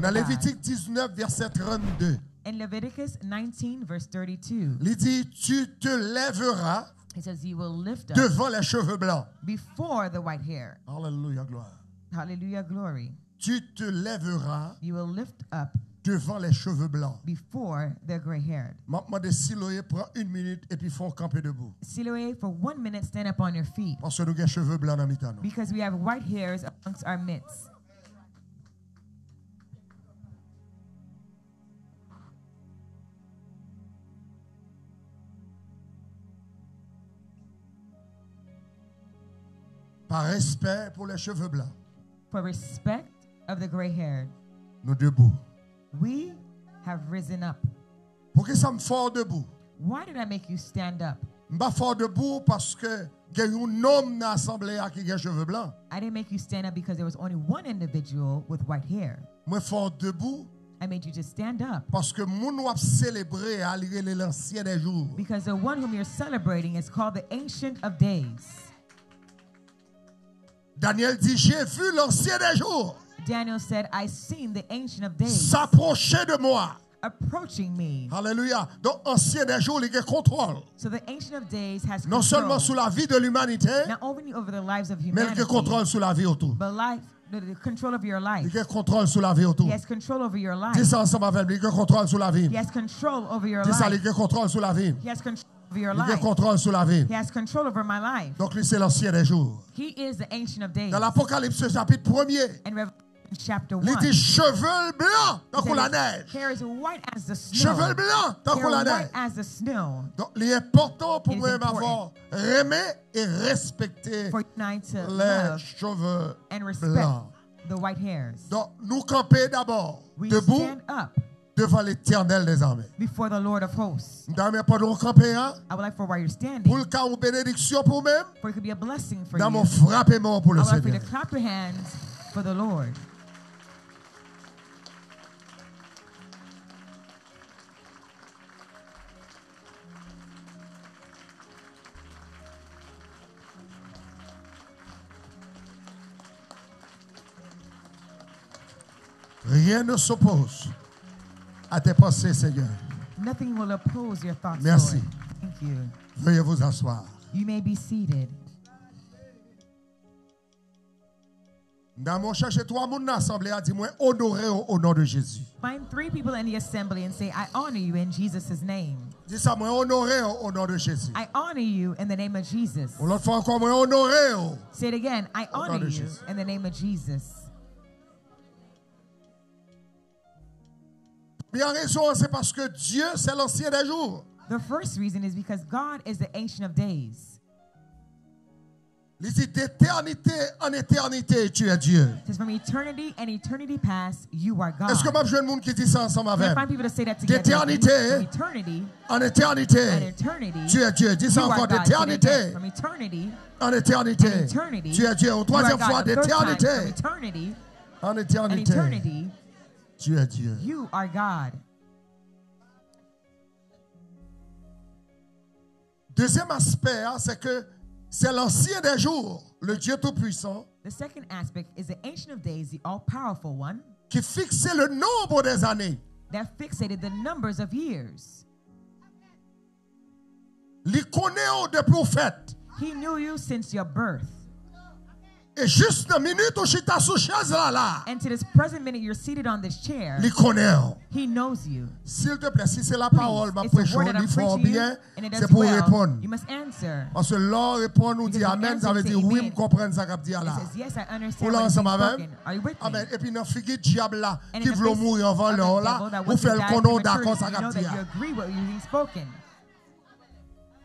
Dans God. Lévitique 19, verset 32, In Leviticus 19, verse 32, il dit Tu te lèveras it says, You will lift up devant les cheveux blancs. before the white hair. Alléluia, gloire. Hallelujah, glory. Tu te lèveras You will lift up devant les cheveux blancs. before the gray haired. Maintenant, de Siloé prend une minute et puis font camper debout. Siloé, for one minute, stand up on your feet Parce que nous avons cheveux blancs dans because we have white hairs amongst our midst. Par respect pour les cheveux blancs, For respect of the gray haired, nous debout. we have risen up. Pour que ça me fort debout? Why did I make you stand up? Je suis fort debout parce que il y a un homme dans l'assemblée qui a cheveux blancs. I didn't make you stand up because there was only one individual with white hair. Moi fort debout I made you to stand up parce que mon nous a célébré à l'ancien des jours. because the one whom you're celebrating is called the Ancient of Days. Daniel dit j'ai vu l'ancien des jours Daniel said, I seen the Ancient of Days s'approcher de moi. approaching me. Alléluia. Donc ancien des jours il a contrôle So the Ancient of Days has non seulement control, sur la vie de l'humanité, not only over the lives of mais il a humanity, contrôle sur la vie autour. but life, the, control of your life. Il a contrôle sur la vie autour. He has control over your Dis life. ça ensemble avec lui, il a contrôle sur la vie. He has control over your Dis ça, life. il a contrôle sur la vie. He has control Il a contrôle sur la vie. He has control over my life. Donc lui c'est l'ancien des jours. He is the Ancient of Days. Dans l'Apocalypse chapitre 1er, In Revelation chapter 1, il dit cheveux blancs tant qu'on la neige. hair is white as the snow. Cheveux blancs tant qu'on la white neige. as the snow. Donc il est important pour important. avoir aimé et to les cheveux blancs. the white hairs. Donc nous camper d'abord debout stand up devant l'éternel des armées. before the Lord of hosts. Hein, I would like for while you're standing, pour le cas où bénédiction pour moi-même, for it could be a blessing for dans you. mon frappement pour I le would like for you Seigneur. to clap your hands for the Lord. Rien ne s'oppose à tes pensées, Seigneur. Nothing will oppose your thoughts, Merci. Lord. Thank you. Veuillez vous asseoir. You may be seated. Dans mon chercher trois moun dans l'assemblée a dit moi honoré au, au nom de Jésus. Find three people in the assembly and say, I honor you in Jesus' name. Dis ça moi honoré au, nom de Jésus. I honor you in the name of Jesus. Ou l'autre fois encore moi honoré au. Say it again. I honor you in the name of Jesus. Bien raison c'est parce que Dieu c'est l'ancien des jours. The first reason is because God is the Ancient of Days. Il dit d'éternité en éternité tu es Dieu. Says, from eternity and eternity past, you are God. Est-ce que besoin de monde qui dit ça ensemble avec? find people to say? D'éternité. En éternité eternity, tu es Dieu. Dis ça you encore d'éternité From eternity en éternité. Tu es Dieu. Une you troisième fois d'éternité eternity en éternité. Tu es Dieu. you are God. Deuxième aspect, hein, c'est que c'est l'ancien des jours, le Dieu Tout-Puissant, The second aspect is the Ancient of Days, the all-powerful one, qui fixait le nombre des années. that fixated the numbers of years. Il connaît de prophètes. He knew you since your birth. Et juste une minute où sous chaise là, là, And to this present minute, you're seated on this chair. il connaît. He knows you. S'il te plaît, si c'est la parole, ma il faut bien, and it c'est pour well. répondre. You must answer. Parce que l'on répond, nous dit Amen, ça veut dire oui, amen. je comprends ça qu'a dit It là. says, yes, I understand l'ensemble avec. Amen. me? Et puis, dans figure diable là, qui veut mourir avant là, vous faites le condom d'accord, ça qu'a dit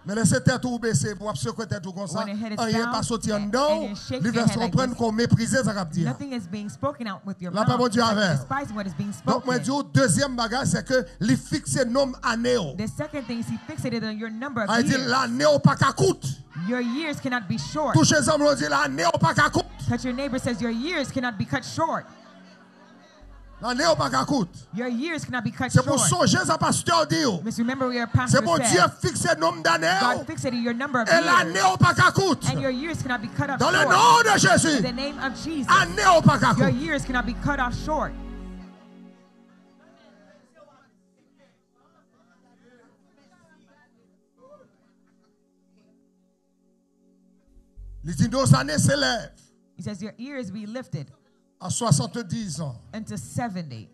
Mais laissez tête ou baisser pour secouer tête ou comme ça. Rien pas sorti en dedans. Les versets comprennent qu'on méprisait ça qu'a dit là. Nothing is being spoken out with your La parole Dieu avec. Donc, moi, au deuxième bagage, c'est que les fixer nombre année. The second thing is he fixated on your number of dit years. l'année au pas coûte. Your years cannot be short. Touchez les hommes, on dit l'année au pas coûte. Touch your neighbor says your years cannot be cut short. Your years cannot be cut short. Must remember where your pastor said. God fixated your number of years. And your years cannot be cut off short. In the name of Jesus. Your years cannot be cut off short. He says, Your ears be lifted. À 70 ans. unto 70.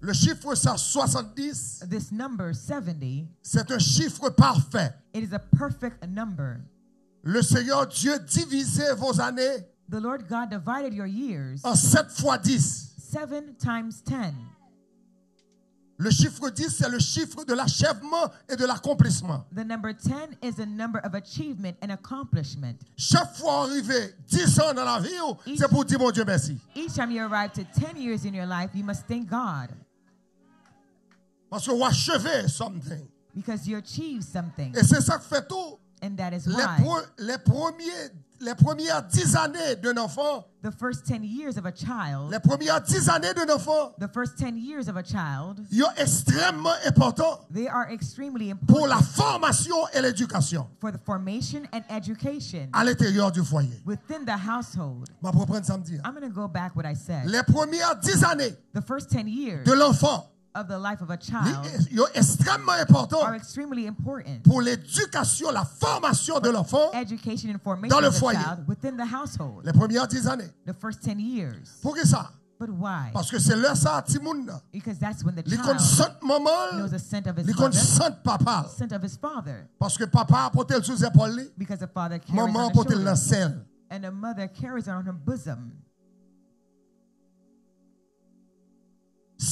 Le chiffre ça, 70, This number, 70, c'est un chiffre parfait. it is a perfect number. Le Seigneur Dieu divisait vos années The Lord God divided your years en 7 fois 10. seven times 10. Le chiffre 10, c'est le chiffre de l'achèvement et de l'accomplissement. The number 10 is a number of achievement and accomplishment. Chaque fois arrivé 10 ans dans la vie, oh, c'est pour dire mon Dieu merci. Each time you arrive to 10 years in your life, you must thank God Parce que vous achevez something. because you achieved something. Et c'est ça qui fait tout. And that is Les, why pro- les, premiers, les premières 10 années d'un enfant, the first 10 years of a child, les premières 10 années d'un enfant, the first 10 years of a child, ils sont extrêmement importants they are extremely pour la important formation et l'éducation for the formation and education à l'intérieur du foyer. within the household. Je vais reprendre samedi. hein. I'm going to go back what I said. Les premières 10 années The first 10 years de l'enfant, of the life of a child eh, ils sont extrêmement importants are extremely important. pour l'éducation, la formation de l'enfant Education and Dans formation le of the foyer. child within the household. les premières 10 années. The first 10 years. Pour que ça? But why? Parce que c'est là ça. Because that's when the child consent maman, knows the scent of his mother, consent papa. scent of his father. Parce que papa a porté le sous épaule, Because the father carries maman on porté his le sel. and the mother carries it on her bosom.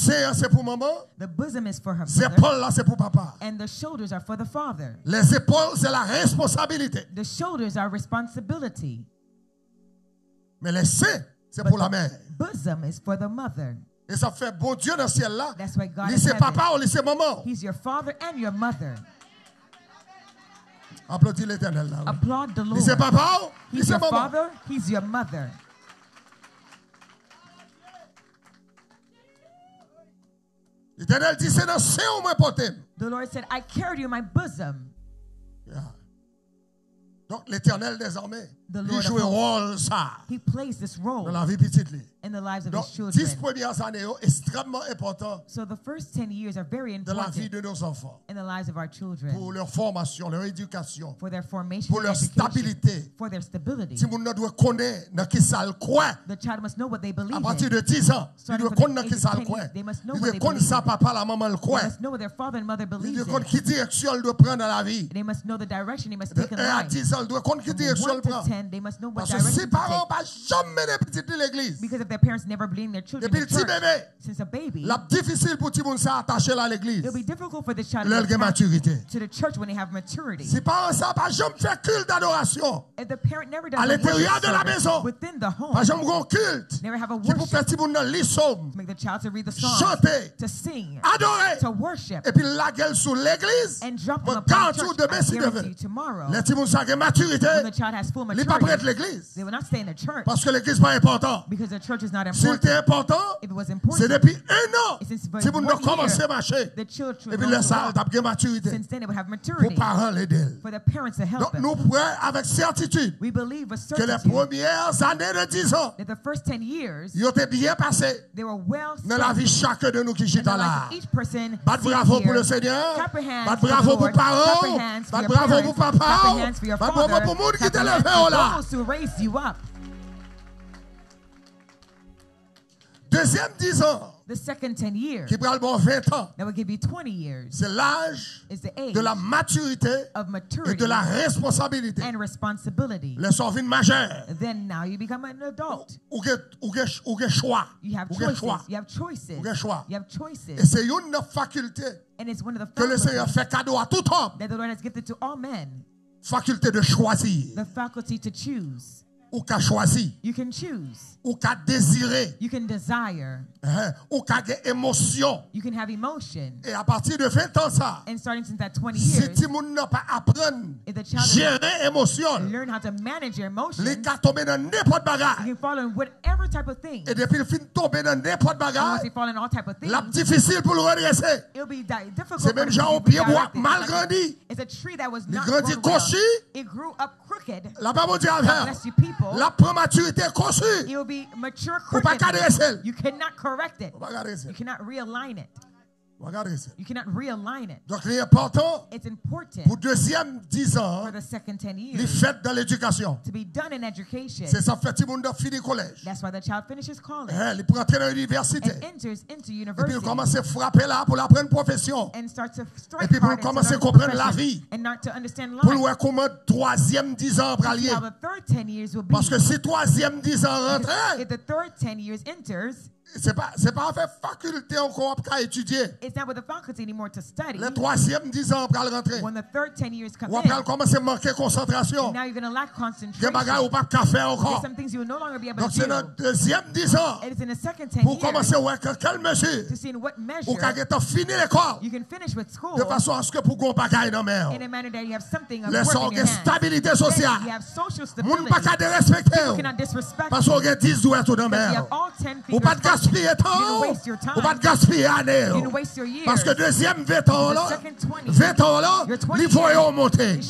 C'est ah, c'est pour maman, The bosom is for her mother, épaules là c'est pour papa. and the shoulders are for the father. Les épaules c'est la responsabilité, The shoulders are responsibility. mais les seins c'est pour la the mère. bosom is for the mother. Et ça fait bon Dieu dans le ciel là. That's why God Lui is c'est heaven. papa ou c'est maman. He's your father and your mother. Applaudis l'éternel là. Applaud the Lord. papa ou lui He's your father, he's your mother. L'éternel dit c'est dans sein moi porté. The Lord said, I carried you in my bosom. Yeah. Donc l'éternel désormais, lui Lord joue un rôle ça He plays this dans role la vie petite. li. In the lives of Donc his 10 children. premières années sont extrêmement importantes So the first 10 years are very dans la vie important de nos enfants. in the lives of our Pour children leur formation, leur éducation, for their formation pour leur stabilité. for their stability. Si vous ne doit connaître dans qui ça le croit, The child must know what they believe à in. partir de 10 ans, il Starting doit from the connaître dans age qui of ça le 10 croit. years, they must know Il doit connaître papa, la maman le They croit. must know what their father and mother Il doit connaître direction il doit prendre dans la vie. They must know the direction they must take in 1 à life. 10 ans, il doit connaître direction 1 il prend. 10, they must know what Parce que to parents ne jamais les petits de l'église, Because if their parents never bring their children depuis to le church, bébé, since a baby, la difficile pour monde ça attacher là à l'église. it'll be difficult for the child to maturité. to the church when they have maturity. Si parents ça pas jamais fait culte d'adoration, If the parent never does À l'intérieur de la maison. within the home, pas jamais un culte, never have a qui pour worship monde dans les psaumes, make the child to read the chanter, to sing, adorer, to worship, et puis la gueule sur l'église, and drop them upon the church. demain, I si guarantee devait. you tomorrow, les petits monde ça a maturité, when the child has full il n'est pas maturity, l'église. they will not stay in the church Parce que l'église pas important. because the church is not S'il important. était important, If it was c'est important, depuis un an. Si vous ne commencez à marcher, et puis go le to salle, walk. t'as bien maturité. Since then, they would have Pour maturity parents l'aider. for the parents to help Donc nous pouvons avec certitude We believe with que les premières années de 10 ans, that the first 10 years, ils été bien passés they were well dans la vie chacun de nous qui chita là. of each person. Bat bravo pour le Seigneur. Bat bravo pour parents. Bat bravo pour papa. Bat bravo pour monde qui t'a levé là. Deuxième 10 ans, The second 10 years, qui prend bon 20 ans, that will give you 20 years, c'est l'âge is the age de la maturité of et maturity de la responsabilité. and responsibility. Les majeures. Then now you become an adult. Ou que ou que ou que choix. You have choices. choix. You have choices. Ou que choix. You have Et c'est une faculté And it's one of the que le Seigneur fait cadeau à tout homme. that the Lord has gifted to all men. Faculté de choisir. The faculty to choose. Ou qu'à choisir. You can choose. Ou désirer. You can desire. hein, Ou émotion. You can have emotion. Et à partir de 20 ans, ça, And starting since that 20 si years, tu n'a pas apprendre gérer émotion, learn how to manage your emotions, tomber dans n'importe you bagarre. can fall in whatever type of thing. Et depuis le fin tomber dans n'importe you fall in all type of things, la difficile pour le redresser. it'll be di- difficult C'est même genre au pied bois mal grandi. a- It's a tree that was not well. cochu. It grew up crooked. La Bible dit bless you people. people, la prématurité conçue. It will be mature crookedness. You cannot correct it. You cannot realign it. Regardez ça. You cannot realign it. Donc, il important It's important pour deuxième 10 ans, for the second 10 les years fêtes dans l'éducation. to be done in education. C'est ça fait tout le monde collège. That's why the child finishes college Hein, Il peut entrer dans l'université. and enters into Et puis il university commence à frapper là pour apprendre une profession. and starts to Et strike puis pour hard into commencer à comprendre la profession vie. and not to understand Pour life. voir comment troisième 10 ans va aller. How the third 10 years will be. Parce que si troisième 10 ans rentre, If the third 10 years enters, c'est pas, c'est pas avec faculté encore à étudier. it's not with the faculty anymore to study. Le troisième 10 ans va rentrer. When the third 10 years come in, après commencer à manquer concentration. now you're going to lack Des concentration. bagages ou pas qu'à There's encore. some things you will no longer be able Donc to c'est do. notre deuxième 10 ans. It is in the second 10 Pour years commencer voir que quelle mesure? to see in what Ou measure qu'à fini l'école. you can finish with school De façon à ce que pour qu'on bagaille dans mer. in a manner that you have something of Les work gens in your ont hands. stabilité Then sociale. you have social Moun stability. pas qu'à respecter. People cannot disrespect Parce qu'on a 10 doués tout dans you mer. have all 10 Ou fingers pas de gaspiller temps. Ou pas de gaspiller année. Parce que deuxième 20 ans là, The second 20, 20 ans là, 20 les voyons monter.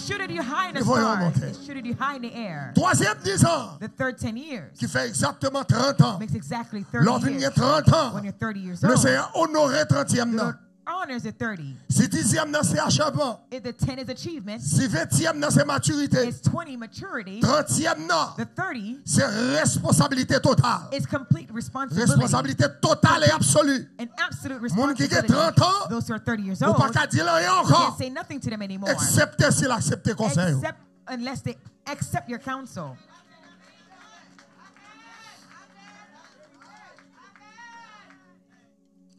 In the air. Troisième 10 ans, The third 10 years qui fait exactement 30 ans. makes exactly 30 Lorsqu'il y a years. 30 ans, When you're 30 years le Seigneur honoré 30e the nan. Lord honors at 30. Si 10e nan c'est achèvement. If the 10 is achievement, Si 20e nan maturité. it's 20 maturity. 30e nan, The 30 c'est responsabilité totale. is complete responsibility. Responsabilité totale et absolue. An absolute Moun qui a responsibility. 30 ans, Those who are 30 years Ou old pas qu'à dire rien can't say nothing to them anymore. Excepté s'il accepte conseil. Except unless they accept your counsel.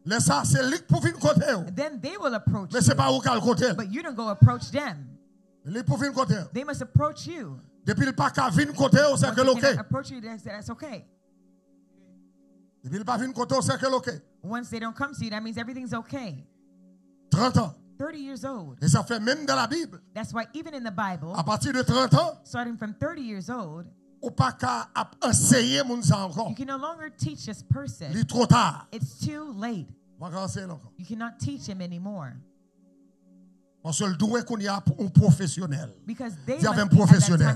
Laisse ça, c'est lui pour venir côté. Then they will approach Mais you. c'est pas où qu'à côté. But you don't go approach them. Lui pour venir côté. They must approach you. Depuis le pas qu'à venir côté, c'est Once que they l'ok. approach you, that's, that's okay. Depuis le pas venir côté, c'est que l'ok. Once they don't come to you, that means everything's okay. 30 ans. 30 years old. Et ça fait même dans la Bible, That's why even in the Bible, à partir de 30 ans, starting from 30 years old, ou pas qu'à enseigner moun ça encore. you can no longer teach this person. Il est trop tard. It's too late. You cannot teach him anymore. Parce que le doué qu'on y a un professionnel. Dis avec that professionnel.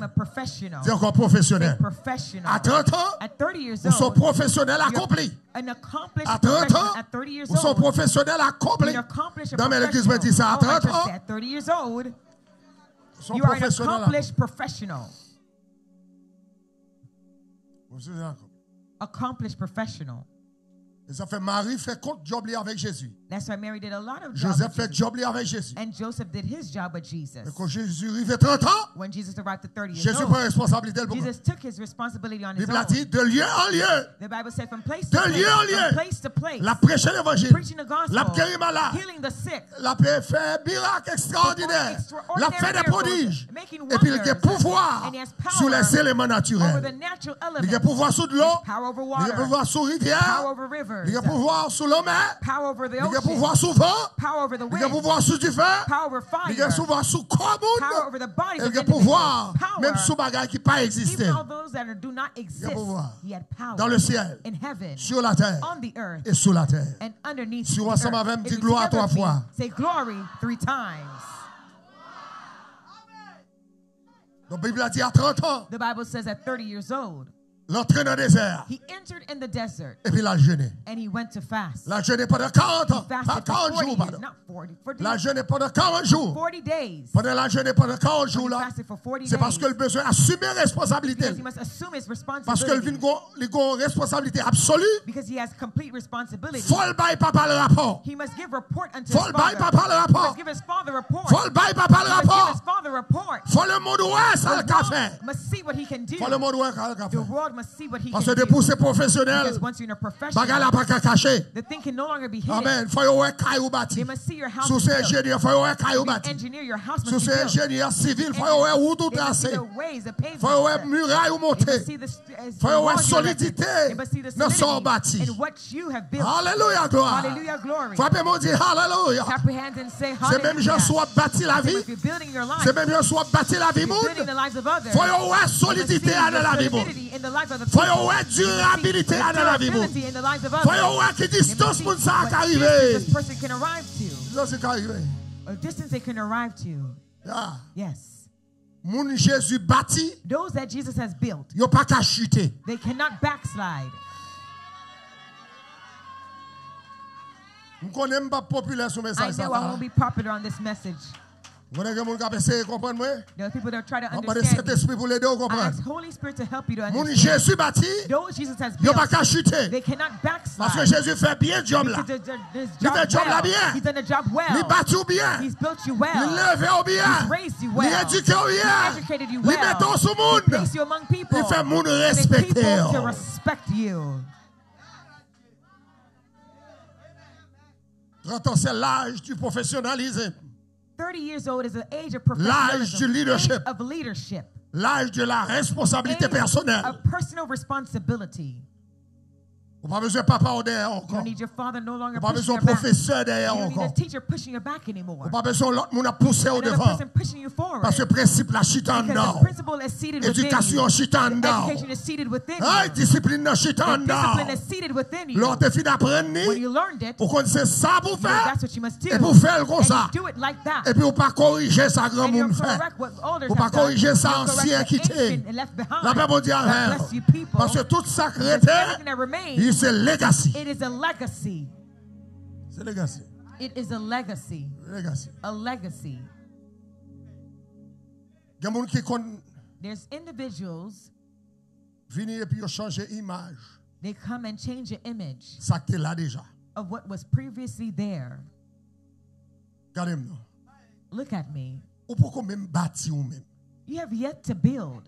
C'est encore professionnel. professional. À 30 ans, At 30 years ou son old, professionnel you're accompli. an accomplished À 30 professional. ans, At 30 years ou son old, professionnel accompli. you're accomplished a Dans l'église me dit ça. À Oh, I 30 just ans, said, at 30 years old, son you are an professionnel accomplished professional. Et ça fait Marie fait compte job avec Jésus. That's why Mary did a lot of jobs Joseph fait job avec Jésus. And Joseph did his job with Jesus. Mais quand Jésus arrive à 30 ans, When Jesus arrived at 30 years Jésus prend responsabilité Jesus took his responsibility on his Bible a own. dit de lieu en lieu, The Bible said from place De to place, lieu en lieu. from place to place, la l'évangile, preaching the gospel, la guérir malade, healing the sick, la fait miracle extraordinaire, la fait des prodiges. making Et puis il a pouvoir And he has power sur les éléments over the naturels. natural Il a elements, pouvoir sur de l'eau, power over il a water, pouvoir sur rivière, power over rivers, il a pouvoir sur mer, power over the il a ocean, pouvoir sur vent, power over the wind, pouvoir sur du feu, power over fire, pouvoir sur corps power over the body. il of a individuals, pouvoir même power, sur bagaille qui pas existé. Even all those that do not exist, he had power dans le ciel, in heaven, sur la terre on the earth, et sous la terre. and underneath Si the on ensemble earth. avec dit gloire trois fois. Say glory three times. Donc la Bible dit à 30 ans, The Bible says at 30 years old, l'entrée dans le désert, he entered in the desert et puis il a jeûné. and he went to fast. Il a jeûné pendant 40 ans, He pas fasted for 40 40 jours, pardon. not 40, 40 Il a days. jeûné pendant 40 jours. 40 days. Pendant la jeûné pendant 40 jours, He là, fasted for 40 c'est parce que le besoin assumer responsabilité. Because he must assume his Parce que le responsibility. une responsabilité absolue. Because he has complete responsibility. Faut le bail papa le rapport. He must give report unto Faut his father. papa le He rapport. must give his father report. Faut le bail papa le He must give rapport. his father report. Faut le monde ouais ça le café. world must see what he can do. Faut le monde ouais ça le The café. world Parce que depuis c'est professionnel, bagala pas qu'à cacher. Amen. Faut voir caillou bâti. Sous ces ingénieurs, faut voir caillou bâti. Sous ces ingénieurs civils, faut voir où tout assez. Faut voir muraille ou monter. Faut voir solidité dans son bâti. Alléluia gloire. Frappez moi dire Alléluia. C'est même Jean soit bâti la vie. C'est même Jean soit bâti la vie monde. Faut voir solidité dans la vie monde. Faut avoir durabilité dans la the Faut of others, for your ça a Distance can arrive. to you. A distance they can arrive to. Yeah. Yes. Jésus bâti. Those that Jesus has built. Chuter. They cannot backslide. I know I won't be popular on this message. There are people that try to understand. I ask Holy Spirit to help you to understand. Those Jesus has il built, qu'à chuter. they cannot Parce que backslide. Jésus fait bien le job là. This Il job fait le job well. bien. He's done the job Il well. ou bien. He's built you Il well. au bien. He's raised you Il He's bien. educated you Il met au sous He monde. placed you among people. Il fait monde respecter. people to respect you. 30 ans, c'est l'âge du professionnalisme. 30 years old is the age of L'âge du leadership. age of leadership, L'âge de la responsabilité age personnelle. of personal responsibility. On n'a pas besoin de papa derrière encore. On n'a pas besoin de professeur derrière encore. On n'a pas besoin de l'autre monde à pousser au devant. Parce que le principe la chita en dedans. the principle is seated within Éducation you. chita en dedans. You. discipline la chita en dedans. discipline is seated within you. Lors te fin d'apprendre, qu'on sait ça pour faire. Et pour faire comme ça. Et puis on pas corriger ça grand monde fait. Faut pas corriger ça ancien quitté. La bless you people. Parce que tout ça créé, It's a legacy. It is a legacy. It's a legacy. It is a legacy. Legacy. A legacy. There's individuals. They come and change your image. Of what was previously there. Look at me. You have yet to build.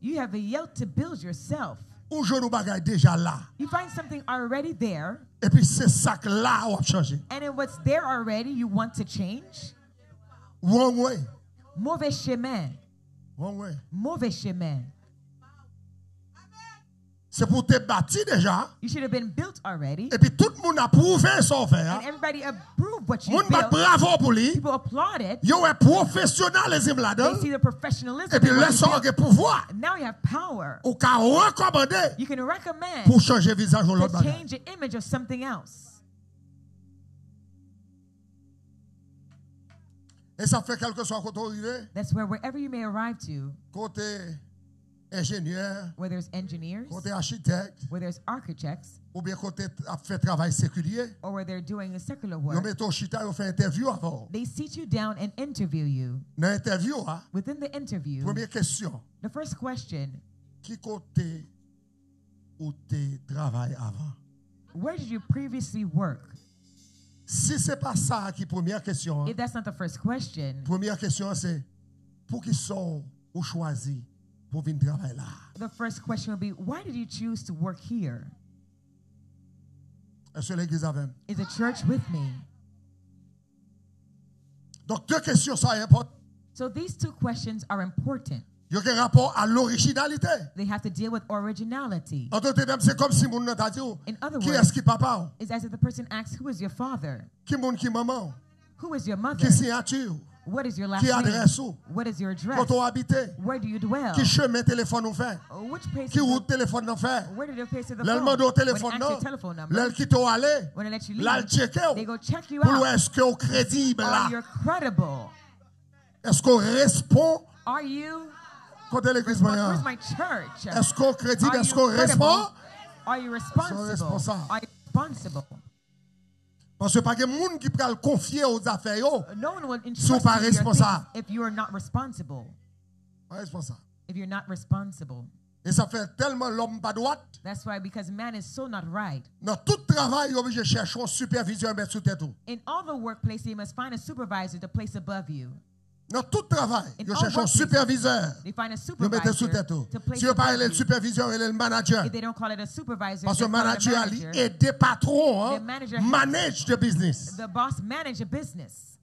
You have yet to build yourself. Ou je nous bagaille déjà là. You find something already there, Et puis c'est ça que là on va changer. and in what's there already, you want to change. Wrong way. Mauvais chemin. Wrong way. Mauvais chemin. C'est pour te bâti déjà. You should have been built already, Et puis tout le monde a prouvé son and everybody approved what you Moun built. bravo pour lui. People applaud it. Yo est professionnalisme là-dedans. They see the professionalism. Et puis de pouvoir. And now you have power. Ou ka recommander You can recommend pour changer visage ou l'autre to change the image of something else. Et ça fait quelque soit côté arrivé, That's where wherever you may arrive to, côté ingénieur, where there's engineers, côté architecte, where there's architects, ou bien côté a fait travail séculier. or where they're doing a secular Yo work, met au chita, yo fait interview avant. they sit you down and interview you. Dans hein, Within the interview, première question, the first question, qui côté travail avant? where did you previously work? Si c'est pas ça qui première question, If that's not the first question, première question c'est pour qui sont ou choisi pour venir travailler là? the first question will be, why did you choose to work here? Est-ce que l'église avait? Is the church with me? Donc deux questions ça importe. So these two questions are important. Il y a rapport à l'originalité. They have to deal with originality. En d'autres termes, c'est comme si t'a oh, In other qui words- est-ce qui papa? Oh? ou? It's as if the person asks, Who is your father? Qui mon qui maman? ou? Who is your mother? Qui signature? ou? What is your last Qui adresse ou? What is your address? Quand on habite? Where do you dwell? Qui chemin téléphone on fait? Oh, Which place Qui route téléphone on fait? Where did they place of the L'elle phone? au téléphone non? L'elle qui t'ont allé? when they let you leave, they go check you Pour out. est-ce qu'on crédible là? Are you credible? Est-ce qu'on répond? Are you? Côté l'église Where's my church? Est-ce qu'on crédible? Est-ce qu'on répond? Are you responsible? Are you responsible? Parce que pas de monde qui peut le confier aux affaires. will Sont entrust pas responsables. if you are not responsible. Pas responsable. If you're not responsible. Et ça fait tellement l'homme pas droit. That's why, because man is so not right. Dans tout travail, il est obligé de chercher un superviseur mettre sous tête. tout. In all the workplace, you must find a supervisor to place above you. Dans tout travail, In il all cherche un superviseur. They find a Il mettre sous tête. Si vous parlez le superviseur, il est le manager. Parce que le manager a manager. aidé patron hein, manage the business. The boss manage a business.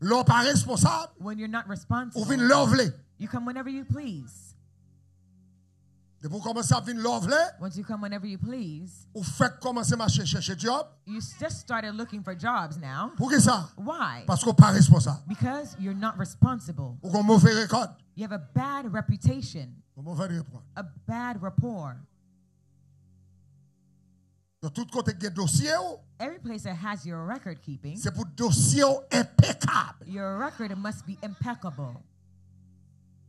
L'homme pas responsable, When you're not ou responsible, vient l'enlever. you come whenever you please. De pou komanse ap vin lov. Once you come whenever you please. Ou job. You just started looking for jobs now. Pou ki sa? Why? Responsable. Because you're not responsible. Ou. You have a bad reputation. A bad rapport. Yo tout kote gen dosye ou. Every place that has your record keeping. Se pou dosye ou. Your record must be impeccable.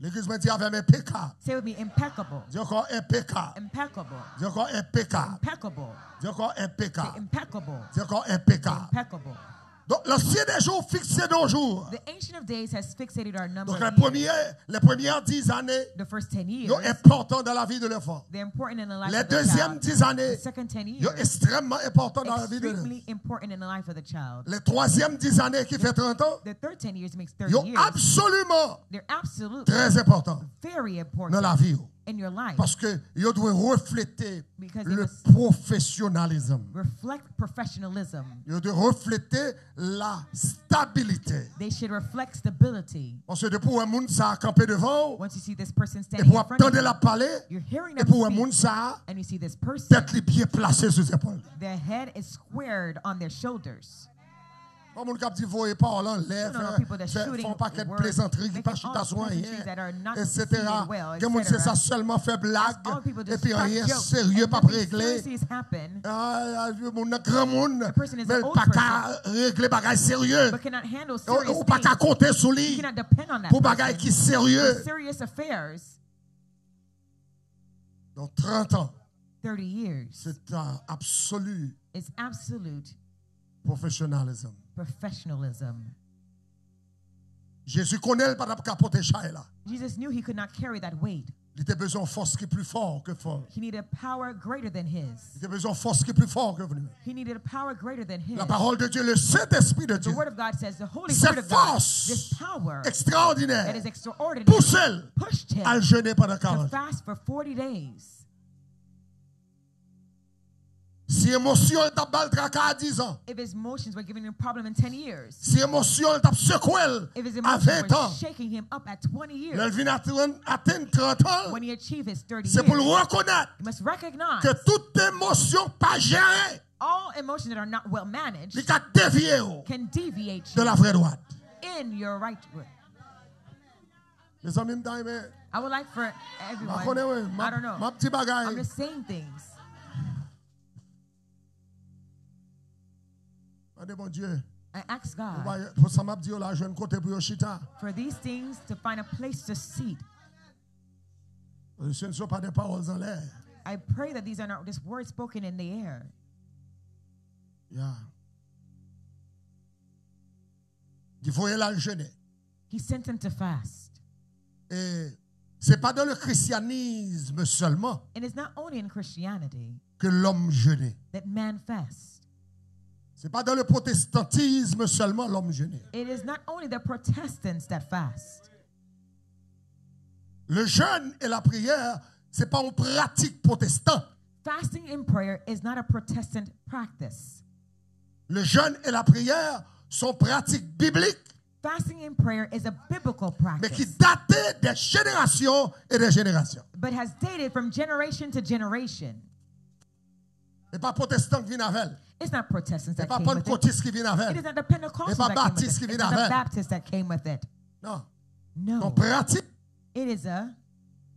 L'église me dit avec impeccable. Say with me, impeccable. Dis encore impeccable. Impeccable. Dis encore impeccable. Impeccable. Encore Say impeccable. impeccable. Dis encore impeccable. Impeccable. Donc, l'ancien des jours fixé nos jours. The Ancient of Days has fixated our number Donc, les premières, les premières dix années, The first 10 years, sont importantes dans la vie de l'enfant. they're important in the life Les of the deuxièmes dix années, The second 10 sont extrêmement importantes dans la vie de l'enfant. extremely important in the life of the child. Les troisièmes dix années qui fait 30 ans, The third 10 years makes 30 sont absolument They're absolutely très importants very dans la vie. In your life. Parce que ils doivent refléter Because le professionnalisme. Reflect professionalism. Doivent refléter la stabilité. They should reflect stability. Parce que un monde ça a campé devant, Once you see this person et standing pour attendre la parler, you're hearing et pour un speak, monde ça, and you see this person, tête les placée sur ses épaules. their head is squared on their shoulders. Pas mon cap dit voyez pas faire- shooting font pas qu'être words, plaisanterie qui making pas chita all sur rien, etc. monde c'est ça seulement fait blague, et puis rien sérieux, pas réglé. Ah, ah, mon grand monde, mais pas qu'à régler bagaille sérieux. Ou pas qu'à compter sur lui on pour bagaille qui sérieux. Dans 30 ans, 30 years c'est absolu is absolute professionnalisme. Professionalism. Jésus connaît le pas capoter là. Jesus knew he could not carry that weight. Il était besoin de force qui est plus fort que fort. He needed a power greater than Il his. était besoin de force qui est plus fort que vous. He needed a power greater than his. La parole de Dieu, le Saint-Esprit de The Dieu, Word of God says the Holy Spirit of God, force this power that extraordinaire, is extraordinary, poussez pushed him à jeûner pendant to 40 fast for 40 days. Si émotion est balle tracas à 10 ans, If his emotions were giving him a problem in 10 years, si émotion est secoué if his à emotions 20 were ans, shaking him up at 20 le years, vient atteindre 30 ans, when he achieved his 30 c'est pour le years, reconnaître you must recognize que toute émotion pas gérée, all emotions that are not well managed il a dévié oh, can deviate de la vraie droite. in your right way. Les amis, I would like for everyone, I don't know, I'm just saying things. Je vais côté pour yo chita. for these things to find a place to seat. Ce ne sont pas des paroles en l'air. I pray that these are not just words spoken in the air. Yeah. He sent him to fast. Et c'est pas dans le christianisme seulement And it's not only in Christianity que l'homme jeûnait. that man fasts. C'est pas dans le protestantisme seulement l'homme jeûnait. It is not only the Protestants that fast. Le jeûne et la prière, c'est pas une pratique protestante. Fasting in prayer is not a Protestant practice. Le jeûne et la prière sont pratiques bibliques, Fasting in prayer is a biblical mais qui practice, dataient des générations et des générations. but has dated from generation to generation. Et pas protestant qui vient avec. It's not Protestants that pas came with it. qui vient It avec. is not the Pentecostals that came with it. It's not the. Baptists that came with it. Non. No. It is a,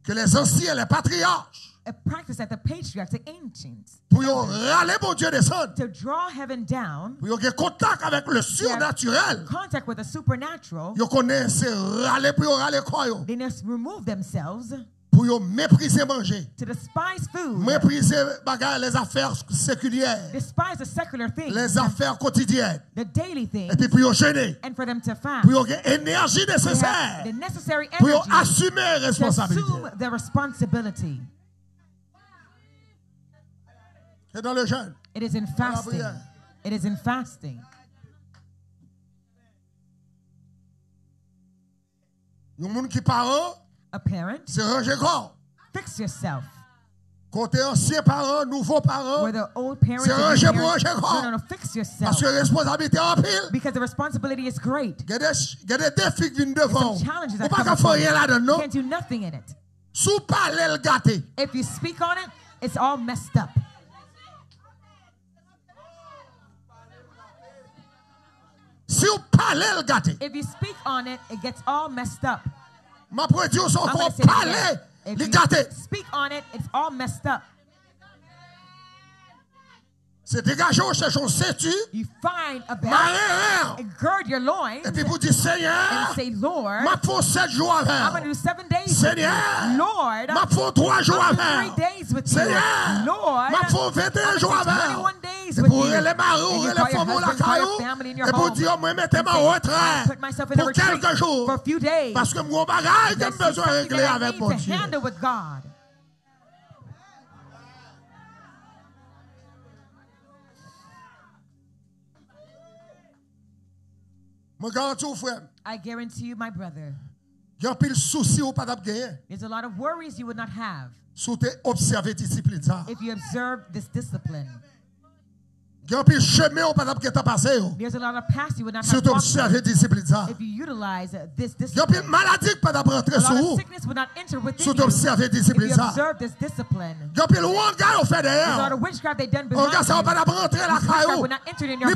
que les anciens, les patriarches, a practice that the patriarchs, the ancients, pour y râler mon Dieu descendre, to draw heaven down, pour y avoir contact avec le surnaturel, contact with the supernatural, Yo connaît c'est râler pour yo râler quoi yo they must remove themselves pour mépriser manger. to despise food, mépriser bagarre les affaires séculières. Despise the secular things, les affaires quotidiennes. The daily et puis pour jeûner and for them to fast. pour yo avoir énergie They have nécessaire. the necessary pour assumer to responsabilité. assume their responsibility. c'est dans le jeûne. It is in fasting. It is in fasting. un monde qui parent A parent, c'est ranger corps fix yourself. côté ancien parents nouveaux parents Where the old parents, C'est ranger pour parents- ranger corps. no, no, no, fix yourself. parce que responsabilité en pile Because the responsibility is great. il y a des il y a des défis qui viennent devant challenges on pas come qu'à faire rien là-dedans can't do nothing in it. sous parler le gâté If you speak on it, it's all messed up. si vous parlez le gâté If you speak on it, it gets all messed up. Ma prédiction, faut parler. Speak on it, it's all messed up. C'est dégager au on sais-tu, You find a belt marin, and gird your loins et puis pour dire Seigneur, and say, Lord, m'a fait sept jours I'm going avec. to do seven days with Seigneur, you. Lord, m'a fait trois jours avec. three days with you. Seigneur, Lord, m'a fait 21 I'm jours avec. do 21 days Et with pour you. les you les femmes la caillou, et pour dire, moi, mettez-moi I retrait pour quelques jours. for a few days. Parce que mon bagage j'ai besoin de régler avec mon Dieu. I guarantee you, my brother. There's a lot of worries you would not have. If you observe this discipline. Il y a un chemin gagner passé. There's a lot of past you would not Si have tu walked observer discipline ça. if you utilize uh, this Il y a un discipline. pile maladie qui rentrer sur vous. within Si tu you observer if discipline you ça. observe this discipline. Il y a un pile wanga au fait There's a lot derrière. On ça va pas rentrer la caillou.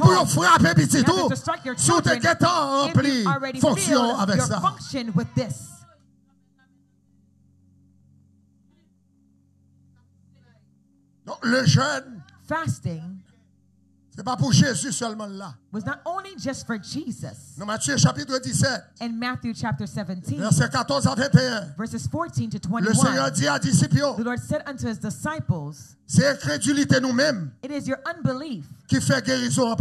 pour frapper petit tout. Si tu es rempli fonction avec ça. function with this. Donc, le jeûne, Fasting c'est pas pour Jésus seulement là. was not only just for Jesus. Dans Matthieu chapitre 17, In Matthew chapter 17, versets 14 à 21, verses 14 to le Seigneur 21, dit à disciples, the Lord said unto his disciples, c'est incrédulité nous-mêmes. It is your unbelief qui fait guérison en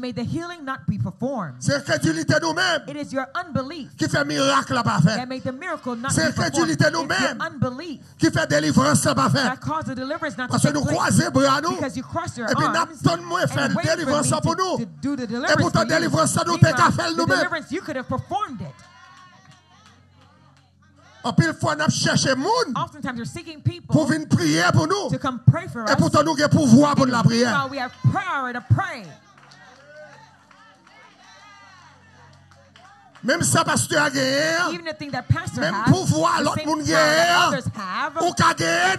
made the healing not be performed. C'est incrédulité nous-mêmes It is your unbelief qui fait miracle en parfaite. that made the miracle not C'est be performed. incrédulité It's your nous-mêmes. unbelief Qui fait délivrance en parfaite. that caused the deliverance not to Parce que take nous croisons bras nous. Because you crossed your Et puis, arms n'attendons-moi faire and wait for délivrance me pour to, nous. to do the Et pourtant, délivrance, ça nous t'es qu'à faire nous-mêmes. deliverance, you could have performed it. En pile fois, nous cherchons monde Oftentimes, you're seeking pour people venir prier pour nous. to come pray for Et us. pourtant, nous avons pouvoir pour la prière. Même ça, pasteur a gagné. Même pouvoir, l'autre monde have, Ou qu'a gagné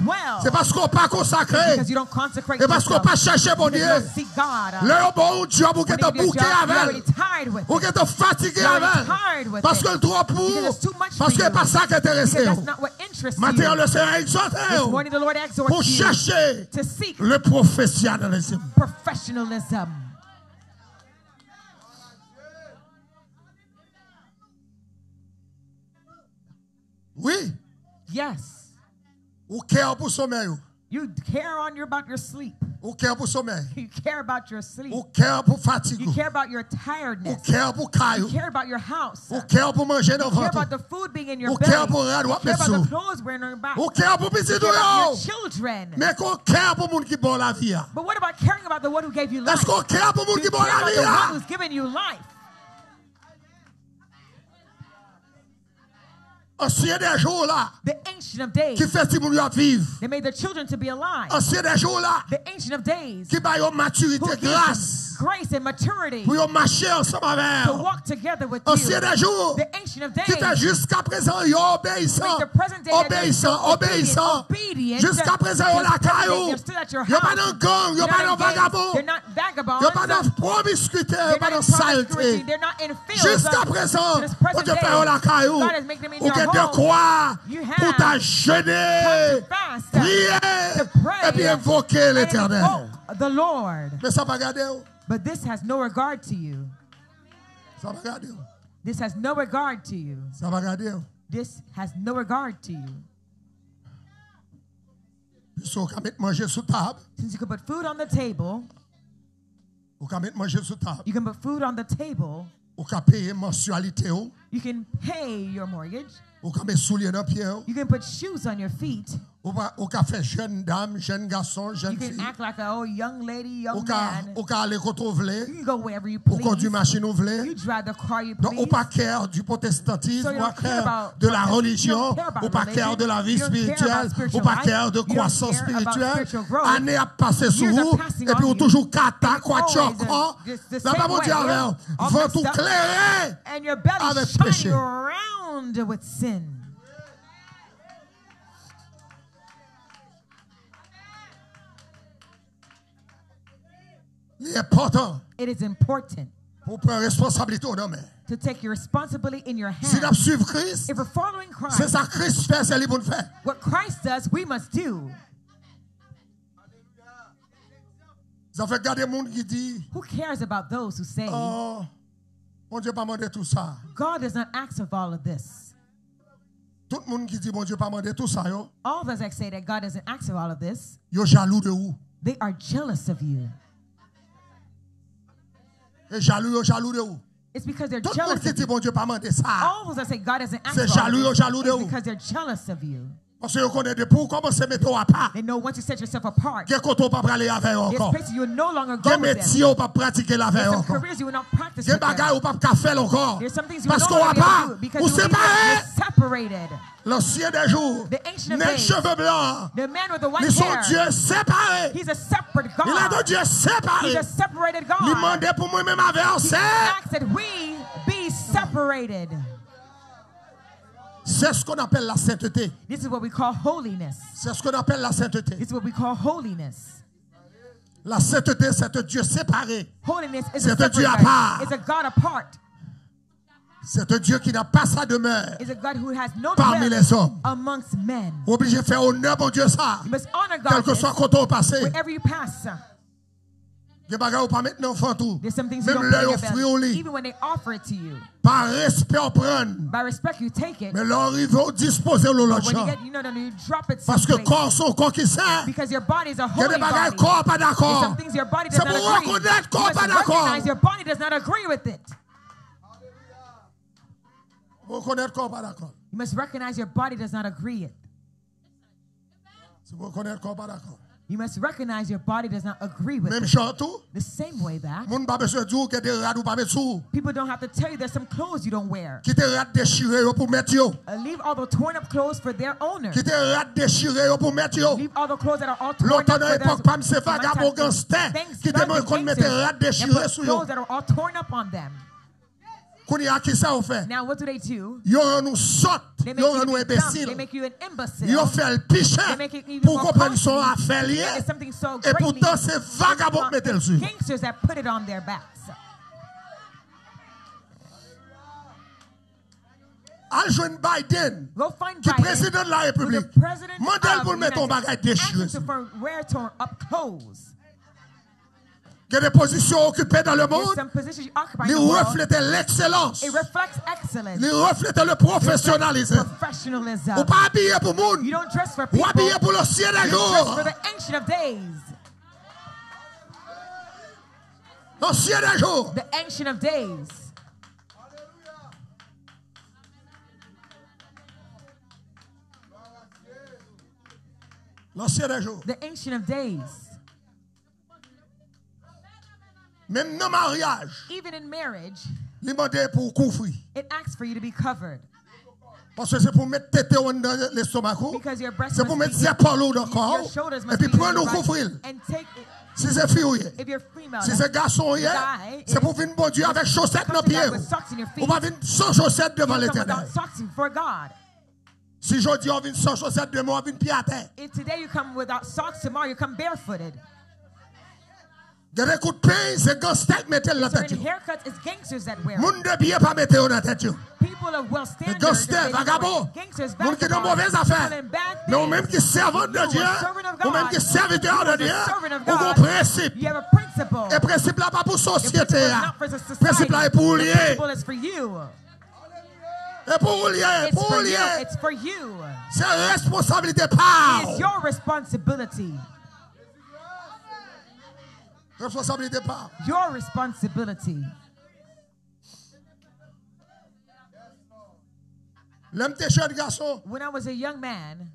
well. C'est parce qu'on n'a pas consacré. Et parce qu'on pas cherché mon Because Dieu. Le bon est you do your bouqué avec. qui est fatigué avec. Parce que le trop pour. Parce que c'est pas ça qui what interests Maintenant, le Seigneur exhorte pour chercher le professionnalisme. Oui, Yes. ou cœur pour sommeil. You care on your about your sleep. Ou cœur pour sommeil. You care about your sleep. Ou cœur pour fatigue. You care about your Ou tiredness. cœur pour You care about your house. Ou You pour manger dans care about the food being in your Ou belly. cœur pour rad You care about the clothes wearing on your back. Ou cœur pour petit You care about your children. Mais qu'on cœur pour moun qui bon la vie. But what about caring about the one who gave you life? Est-ce qu'on cœur pour moun Do qui you care about the one who's given you life? Ancien des jours là, The ancient of days. qui fait si yo vivre. They made their children to be alive. Ancien des jours là, The ancient of days. qui ba Who maturité, grâce. Grace and maturity Pour yo marcher ensemble to avec. walk together with. Ancien des jours, The ancient of days. jusqu'à présent yo obéissant. Obéissant, obéissant. Jusqu'à présent yo la caillou. Yo pas dans gang, yo pas dans vagabond. Yo pas dans promiscuité, They're pas dans saleté. Jusqu'à présent, to on te fait la caillou. Ou que de You pour ta jeûner, to prier to et puis invoquer l'éternel. the Lord. But this has no regard to you. This has no regard to you. This has no regard to you. Since you can put food on the table, you can put food on the table. You can pay your mortgage. Ou. you can put shoes on your feet, On peut- On peut faire jeune dame, jeune garçon, you can act like a oh, young lady, young peut man. on peut aller quand on veut. You can go wherever you please. You drive the car you Donc, please. pas cœur du protestantisme, So care cœur about de la religion, on pas cœur de la vie spirituelle, pas life, cœur de croissance spirituelle. a passé vous, et puis you. toujours kata, messed tout up. clairé. and your belly shining. bound with sin. It is important to take your responsibility in your hands. if we're following Christ, what Christ does, we must do. Who cares about those who say, oh, God does not ask of all of this. All those that say that God doesn't ask of all of this. They are jealous of you. It's because they're Tout jealous. Of you. All those that say God doesn't ask of all of this. Because they're jealous of you. Parce que vous connaissez de pour commencer à mettre à part. They know once you set yourself apart, Quel côté pas aller avec eux there's encore. places you will no longer go with them. pas pratiquer la avec There's eux some encore. careers you will not practice Quel with them. bagage ou pas faire encore. There's some things you will no longer be able to do because you separated. L'ancien des jours, The ancient of les cheveux blancs, The man with the white ils sont hair, Dieu séparés. he's a separate Il est de God. Dieu He's séparé. a separated Il God. demandait pour moi-même avec He c'est. asks that we be separated. C'est ce qu'on appelle la sainteté. This is what we call holiness. C'est ce qu'on appelle la sainteté. This is what we call holiness. La sainteté, c'est un Dieu séparé. Holiness is C'est a un Dieu à part. It's a God apart. C'est un Dieu qui n'a pas sa demeure It's a God who has no parmi les hommes. amongst men. Obligé de faire honneur, mon Dieu, ça. You must honor Quel God que soit quand on passé. wherever you pass. There's some things you don't put in your belly. Even when they offer it to you. Par respect, on prend. By respect, you take it. Mais l'arrive au disposer le But l'autre when you champ. get, you know, you drop it Parce que corps sont corps qui sert. Because your body is a holy des bagages body. corps pas d'accord. some things your body does C'est not pour agree. reconnaître You must pas d'accord. recognize your body does not agree with it. Reconnaître corps pas d'accord. You must recognize your body does not agree with it. C'est pour reconnaître corps pas d'accord. You must recognize your body does not agree with Même it. The same way that people don't have to tell you there's some clothes you don't wear. Uh, leave all the torn up clothes for their owner. Leave all the clothes that are all torn L'autre up for. Clothes that are all torn up on them. Now what do they do? They make, you, an dumb. they make you an imbecile. Yo fè l'piche pou kompren son a fè liye e poutan se vagabond metel su. That put it on their backs. Aljwen Biden ki prezident la republik mandel. Il y a des positions occupées dans le monde. Ils reflètent l'excellence. Ils reflètent le professionnalisme. Ou pas habillé pour monde. For Ou people. habillé pour le ciel. Le ciel des jours. The ancient of days. Le ciel des jours. The ancient of days. Même dans le mariage, Even in marriage, pour couvrir. it asks for you to be covered. Parce que c'est pour mettre tête dans l'estomac. Breast C'est pour mettre ses épaules dans le corps. shoulders Et puis prendre body. couvrir. Si c'est fille, si c'est garçon, c'est pour venir bon Dieu avec chaussettes dans your feet. On va venir sans chaussettes devant l'éternel. Si je dis on vient sans chaussettes demain, on vient pied à terre. If today you come without socks, tomorrow you come barefooted. Il y a des coups de pain, c'est gangster qui mettent dans la wear. it. Moun de bien pas mettre dans la they don't wear vagabonds. it. Gangsters, Moun People affaires. in bad Mais ou même qui servent de You, Dieu. a servant of Ou même God. qui serviteur de servant of Ou un God. principe. You have a principle. Et principe là pas pour Your société. principle is hein. not for the society. Principe là est pour The lier. principle is for you. Et pour lier, It's pour for you. lier. It's for you. C'est responsabilité par. It's your responsibility. When I was a young man,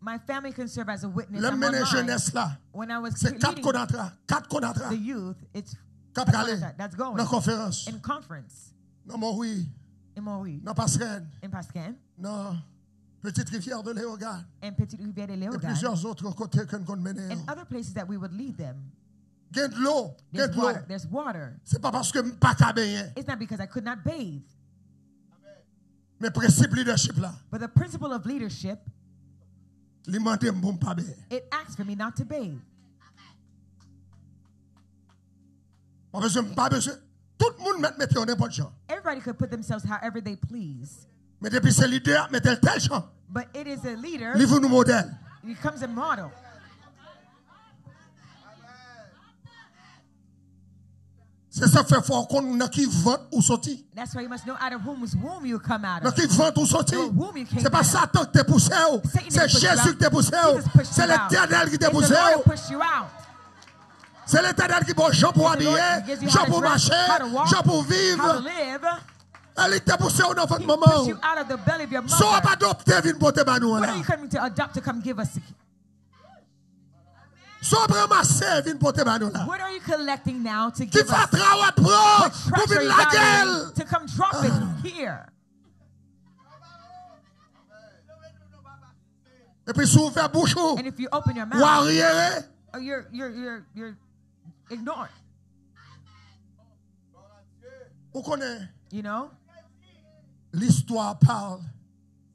my family can serve as a witness. Online. When I was leading the youth, it's that's going. In conference. In Maui, in Pascan, Non. Petite rivière de and Petit Rivière de Et plusieurs autres côtés que nous and other places that we would lead them. A de l'eau. Il y a There's de l'eau. water. There's water. C'est pas parce que pas baigner. It's not because I could not bathe, Mais principe leadership là. but the principle of leadership, Il m'a dit pour ne pas baigner. it asks for me not to bathe. Pas besoin, pas besoin. Tout le monde met mettre n'importe quoi. Everybody could put themselves however they please, Mais depuis ce leader, mais tel tel chant. But it is a leader. Nous modèle? It becomes a model. C'est ça fait fort qu'on nous qui vente ou sorti. That's why you must know out of whose womb you come out of. qui vente ou sorti. C'est pas Satan qui t'a poussé C'est Jésus qui t'a poussé C'est l'Éternel qui t'a poussé C'est l'Éternel qui bon Jean pour habiller, Jean pour marcher, Jean pour vivre. Elle t'a poussé au de He maman. you out of the belly of your mother. Pas adopté, vine porter ba nous What are you coming to adopt to come give us? Soit ramasser, vine porter ba nous là. What are you collecting now to give us? pour What pour treasure vine you la gueule. to come drop it ah. here. Et puis si vous faites bouche ou And if you open your ou mouth, eh? oh, you're you're you're you're ignored. vous connaissez. You know, L'histoire parle,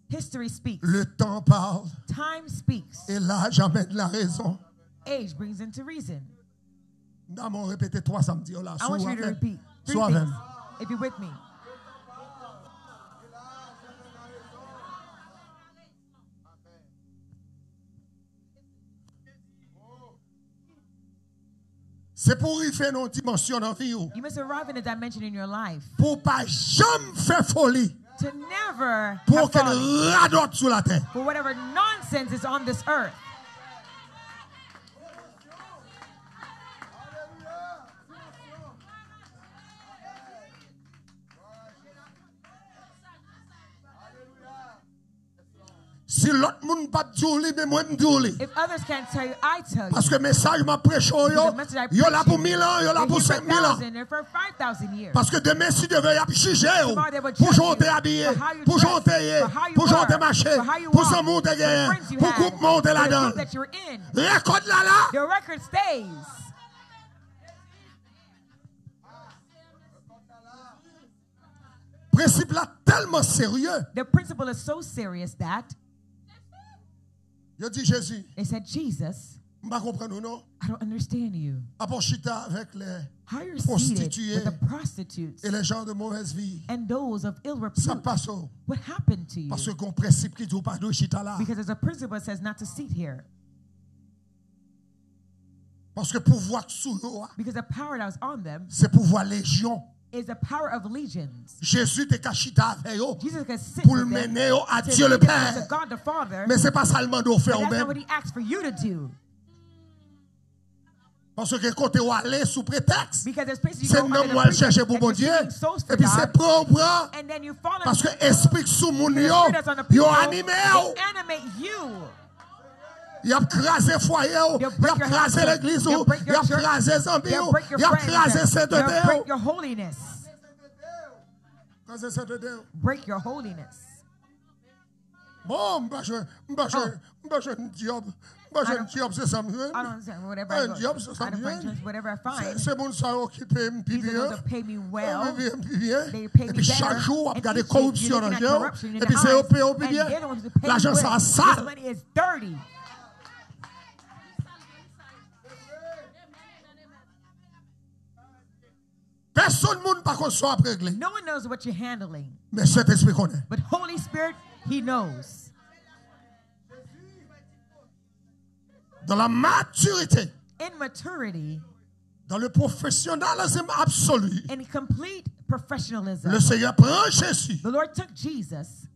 history speaks. le temps parle, Time speaks. et l'âge amène la raison. Age brings into reason. Trois samedis là. I want you to repeat three things. If you're with me, C'est pour y faire nos dimensions dans vie. ou. you must arrive in a dimension in your life Pour pas jamais faire folie. To never Pour qu'elle radote sur la terre. for whatever nonsense is on this earth. Si l'autre monde pas dire lui, mais moi me dire lui. If others can't tell you, I tell you. Parce que le message m'a prêché yo, yo là pour you, 1000 ans, yo là pour here for 5000 ans. 1,000, they're for 5,000 years. Parce que demain, si Dieu veut y juger, pour t'es habillé, pour you pour marché, pour son monde pour had, coupe monter là-dedans. Récolte là là. Your record stays. Principe là tellement sérieux. The principle is so serious that Yo dit Jésus, they said, Jesus, je ne comprends pas non? I don't understand you. Apochita avec les How you're Prostituées. seated with the prostitutes et les gens de mauvaise vie. and those of ill Ça repute. passe oh. What happened to you? parce qu'on principe qui dit pas chita là. Because there's a principle that says not to sit here. Parce que pouvoir sous eux, ah, Because the power that was on them c'est pouvoir légion. Is the power of legions. Jésus te cachita avec eux pour le mener à Dieu le Père. God the Father. Mais c'est pas ça le mandat But faire même. Parce que côté où aller sous prétexte, c'est non pretext chercher pour mon Dieu. Et puis c'est you fall parce que esprit sous mon yo, yo animé yo. they animate you. Il a crasé foyer. You'll il a your crasé l'église, break il a crasé Zambie, your il a crasé sainteté. Break your holiness. Bon, m'ba job. Je I don't- job. I understand. Whatever I go, job, whatever I find, m'pi bien. that pay me M'pi well. bien, m'pi bien. Et the Personne ne pas qu'on soit réglé. No one knows what you're handling, Mais cet esprit connaît. but Holy Spirit, He knows. Dans la maturité, In maturity, dans le professionnalisme absolu, in complete professionalism, le Seigneur prend Jésus, the Lord took Jesus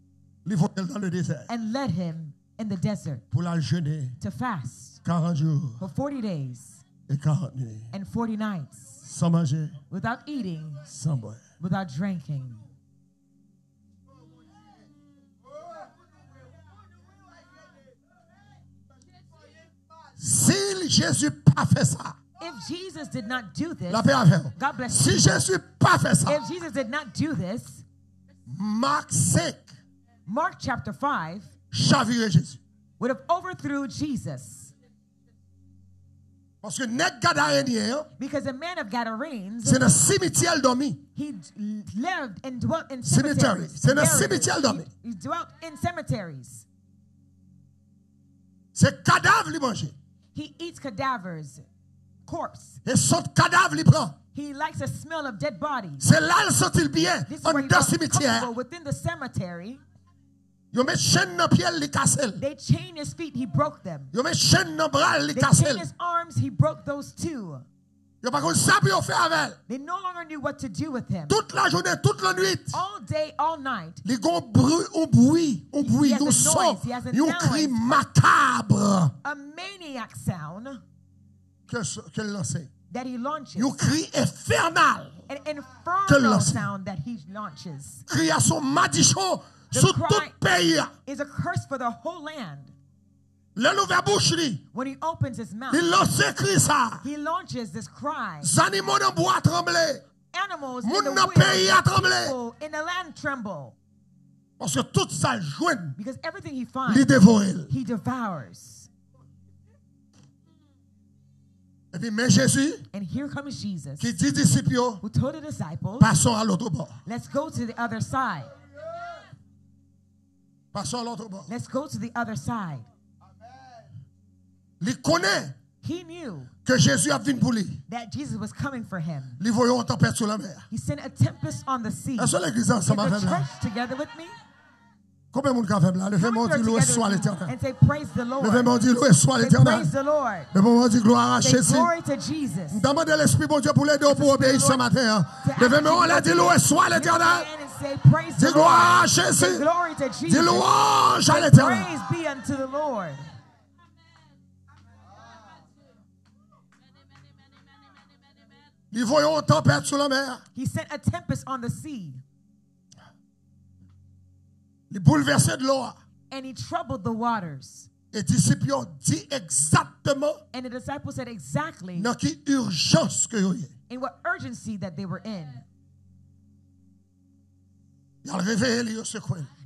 dans le désert? and led him in the desert pour la jeûner. to fast 40 jours. for 40 days et 40 nuits, and 40 nights manger, without eating, boire. without drinking. Si Jésus pas fait ça, If Jesus did not do this, la paix avec. God bless Si you. Jésus pas fait ça, If Jesus did not do this, Marc 5, Mark chapter 5 chaviré Jésus. would have overthrew Jesus. Parce que nèg gadarénien, Because a man of Gadarenes, c'est dans cimetière dormi. he lived and dwelt in Cemetery. cemeteries. C'est dans cimetière dormi. He, he dwelt in cemeteries. C'est cadavre li manger. He eats cadavers, corpse. Et son cadavre li prend. He likes the smell of dead bodies. C'est là le sent-il bien en dans cimetière. within the cemetery. Yo met chaîne dans pied li cassel. They chained his feet, he broke them. Yo met chaîne dans bras li They chained his arms, he broke those too. Yo pas qu'on ça pour faire avec. They no longer knew what to do with him. Toute la journée, toute la nuit. All day, all night, Les gros bruit, un bruit, bruit, un son, un cri macabre a maniac sound que qu'elle lançait. that he launches, Un cri infernal. an infernal sound that he launches, madichon The sur cry- tout pays. is a curse for the whole land. Le ouvert bouche li. When he opens his mouth, Il lance cri ça. he launches this cry. Zanimaux dans bois trembler. Animals Moun in the nan a tremblé. people in the land tremble Parce que tout because everything he li finds, he devours. Et puis, mais Jésus, And here comes Jesus, qui dit disciples, who told the disciples, passons à l'autre bord. "Let's go to the other side. Passons à l'autre bord. Let's go to the other side." Il connaît He knew que Jésus a venu pour lui. that Jesus was coming for him. Il voyait une tempête sur la mer. He sent a tempest on the sea. Est-ce que l'église ensemble avec church together with me? Combien de monde fait là? Levez-moi, loué soit with me l'éternel. and say, Praise the Lord. Levez-moi, dit loué soit Say, l'éternel. Praise the Lord. Levez-moi, dit gloire à Say, Jésus. Glory to Jesus. Demande l'Esprit bon Dieu pour l'aider pour obéir ce matin. Levez-moi, on l'a dit loué soit l'éternel. Praise Dis gloire à Lord. Jésus. Glory to Dis Jesus. louange à l'éternel. Praise be unto the Lord. Ils voyons une tempête sur la mer. He sent a tempest on the sea, Ils bouleversent de l'eau. and he troubled the waters. Et disciples ont dit exactement And the disciples said exactly dans quelle urgence que vous in what urgency that they were in.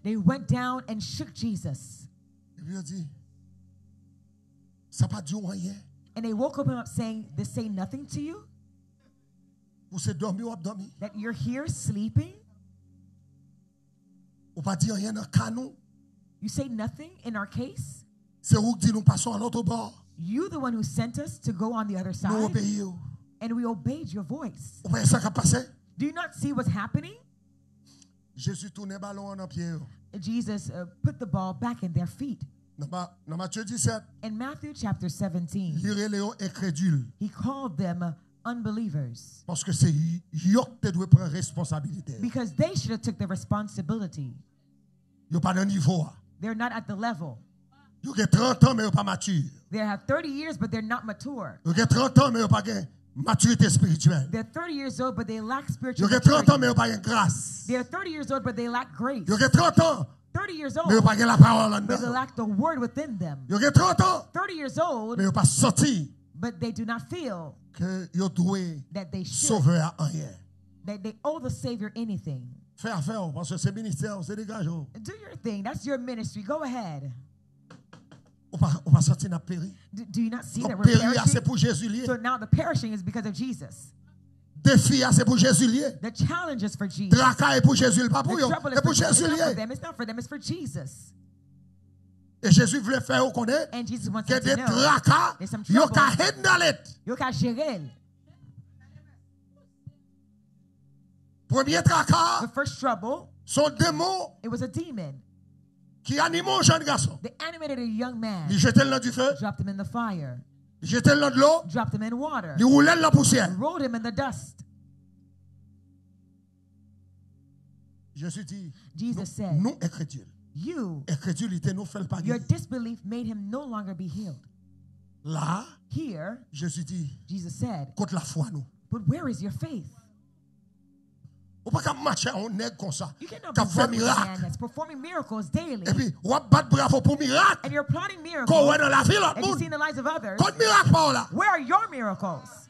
They went down and shook Jesus. And they woke him up saying, This say nothing to you? That you're here sleeping? You say nothing in our case? You the one who sent us to go on the other side. And we obeyed your voice. Do you not see what's happening? Jésus tourne le ballon en pied. Jesus uh, put the ball back in their feet. Dans Matthieu 17, In Matthew chapter 17, Léon incrédule. he called them unbelievers Parce que c'est eux qui doivent prendre responsabilité. because they should have took the responsibility. Ils pas niveau. They're not at the level. Ils ont 30 ans, mais ils pas mature. They have 30 years, but they're not mature. Ils ont 30 ans, mais ils pas maturité spirituelle. They're 30 years old, but they lack spiritual ont 30 ans, mais pas de grâce. They're 30 years old, but they lack grace. Ils ont 30 ans, 30 years mais old, pas la parole but they lack the word within them. Ils 30 ans, 30 years mais old, ils pas senti but they do not feel que that they should, à rien. that they owe the Savior anything. Fais affaire, parce que c'est ministère, c'est dégage. Do your thing. That's your ministry. Go ahead. Sortir dans péri. Do, do you not see that we're péri, ah, c'est perishing? pour Jésus lié. So now the perishing is because of Jesus. Défi, ah, c'est pour Jésus lié. The challenge is for Jesus. Tracas est pour Jésus, pas pour The eux. trouble is C'est for, pour it's Jésus not for lié. them. It's not for them. It's for Jesus. Et Jésus voulait faire And Jesus wants que them des to know. tracas, There's some ils trouble. handle it. Yo ka gérer. Premier The tracas, first trouble, son démon it was a demon. Qui anime un jeune garçon? They animated a young man, Il jetait le du feu, dropped him in the fire, il jetait le dans de l'eau, dropped him in water, il roulait dans la poussière. rolled him in the dust. Jésus dit, Jesus said, nous, incrédules. You, Incrédulité nous fait pas your disbelief made him no longer be healed. Là, Here, Jésus dit, Jesus said, contre la foi, nous. But where is your faith? You cannot believe en nègre comme ça. Qui fait miracle. Et puis, ou battre bravo pour the lives of others? Where are your miracles?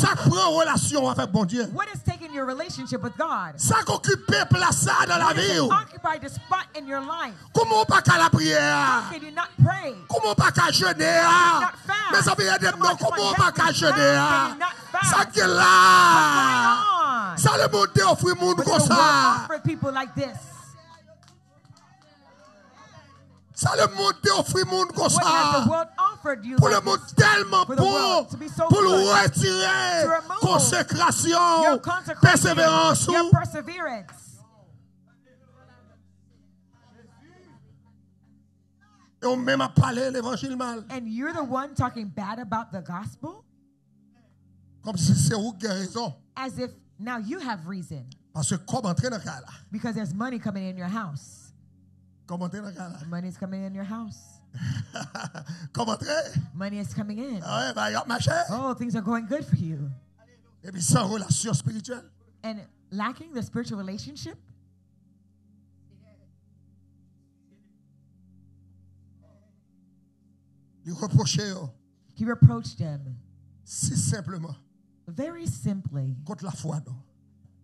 Ça prend relation avec bon Dieu. What has taken your relationship with God? Ça occupe place dans la vie. occupied the spot in your life? Comment pas qu'à la prière? Can you not pray? Comment pas qu'à jeûner? not fast? Mais ça veut dire, Come on, come comment pas qu'à jeûner? Ça qui est là. Ça le monde offre monde comme ça. Ça le monde offre monde comme ça. the world offered you? Pour le monde tellement bon. world to be so Pour le retirer. Consécration. Persévérance. Et on même à parler l'évangile mal. and you're the one talking bad about the gospel Comme si c'est vous qui raison. as if now you have reason Parce que comme entrer dans cas là. because there's money coming in your house. Dans le cas là. Money's coming in your house. Comme entrer. Money is coming in. Ouais, bah, y a. Oh, things are going good for you. Et puis sans relation spirituelle. And lacking the spiritual relationship, Lui he reproached them si simplement very simply, contre la foi. Non?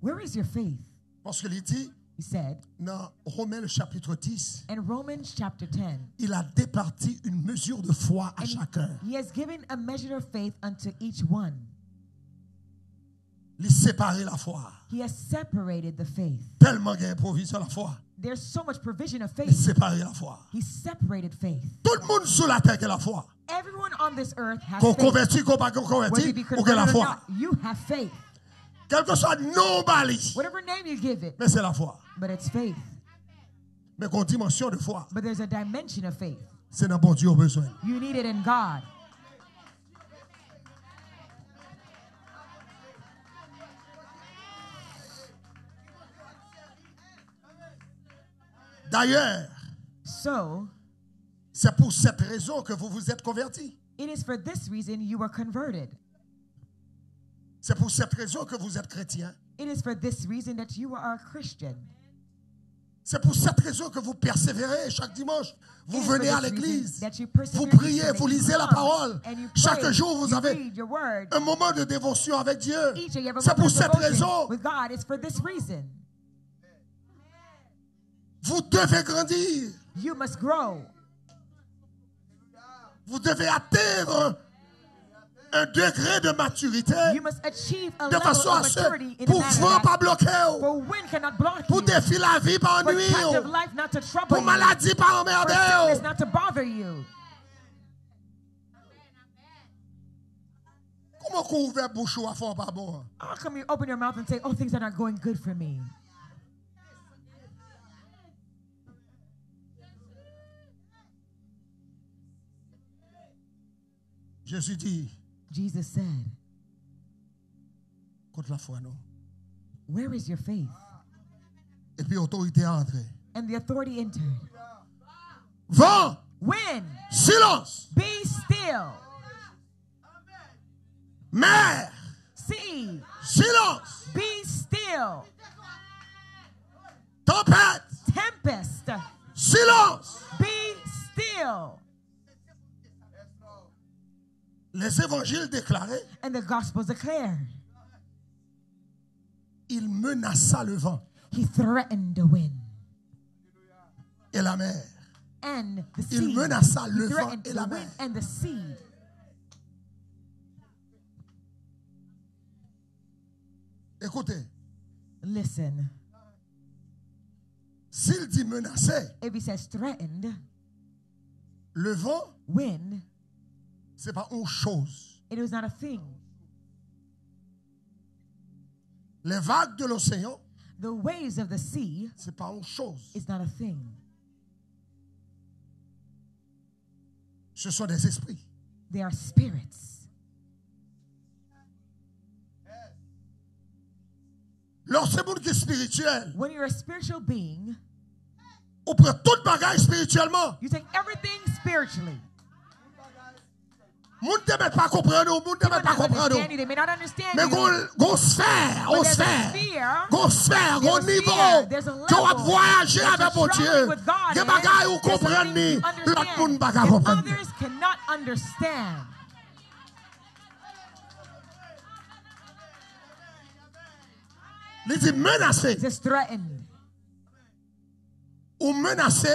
Where is your faith? Parce que il dit He said dans Romains le chapitre 10, in Romans chapter 10, il a départi une mesure de foi à and chacun. he has given a measure of faith unto each one. Il séparer la foi. He has separated the faith. Tellement y a provision la foi. There's so much provision of Il faith. séparer la foi. He separated faith. Tout le monde sur la terre a la foi. Everyone on this earth has Qu'on faith. convertit, qu'on pas you be ou que la converted or foi. not, you have faith. Quel que soit non bali, Whatever name you give it, mais c'est la foi. But it's faith. Mais qu'on dimension de foi, But there's a dimension of faith. c'est dans bon Dieu au besoin. You need it in God. D'ailleurs, So, c'est pour cette raison que vous vous êtes convertis. it is for this reason you were converted. C'est pour cette raison que vous êtes chrétien. It is for this reason that you are a Christian. C'est pour cette raison que vous persévérez chaque dimanche. Vous venez à l'église. Vous priez, vous lisez la parole. Chaque jour, vous avez un moment de dévotion avec Dieu. C'est pour cette raison. Vous devez grandir. Vous devez atteindre un degré de maturité de façon à ce pour vent pas bloquer, pour défier la vie pas trouble pour maladie pas emmerder. Comment qu'on ouvre bouche à fond pas bon? How come you open your mouth and say, "Oh, things are not going good for me"? Jésus dit Jesus said, contre la foi non. "Where is your faith?" Et puis autorité est entrée. And the authority entered. Vent, Wind, silence. be still. Mer, Sea, silence. be still. Tempête, Tempest, silence. be still. Les évangiles déclaraient, And the gospel declared. il menaça le vent He threatened the wind et la mer. and the Il sea. menaça He le vent et la wind mer. and the sea. Écoutez, Listen, s'il dit menacer, if he says threatened, le vent, wind, c'est pas une chose. it was not a thing. Les vagues de l'océan, The waves of the sea c'est pas une chose. is not a thing. Ce sont des esprits. They are spirits. Lorsque qui est spirituel, When you're a spiritual being, on prend tout bagage spirituellement. you take everything spiritually. Moun te met pa kompren nou, moun te met pa kompren nou. Men goun sfer, goun sfer, goun sfer, goun nivou, ki wap voyaje ave bon Diyo. Ge bagay ou kompren ni, lot moun bagay kompren ni. Li di menase. Ou menase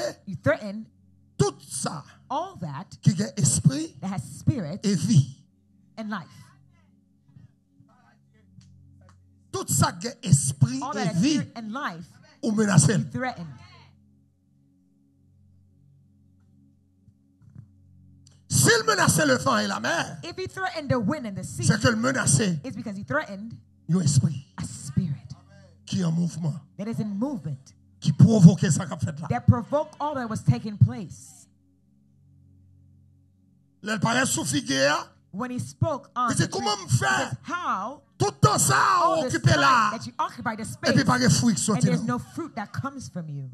tout sa all that qui esprit that has spirit et vie. and life. Tout ça qui est esprit All et that has vie spirit and life, ou menacer. you threatened. S'il menaçait le vent et la mer, If he threatened the wind and the sea, c'est que le menaçait it's because he threatened un esprit a spirit qui est en mouvement, that is in movement, qui provoquait ça qu'a fait là. that provoked all that was taking place. Il paraît sous figuière. When he spoke on Il dit, comment me he faire? Tout temps ça, occupé time là. Et space puis pas de qui fruit that comes from you.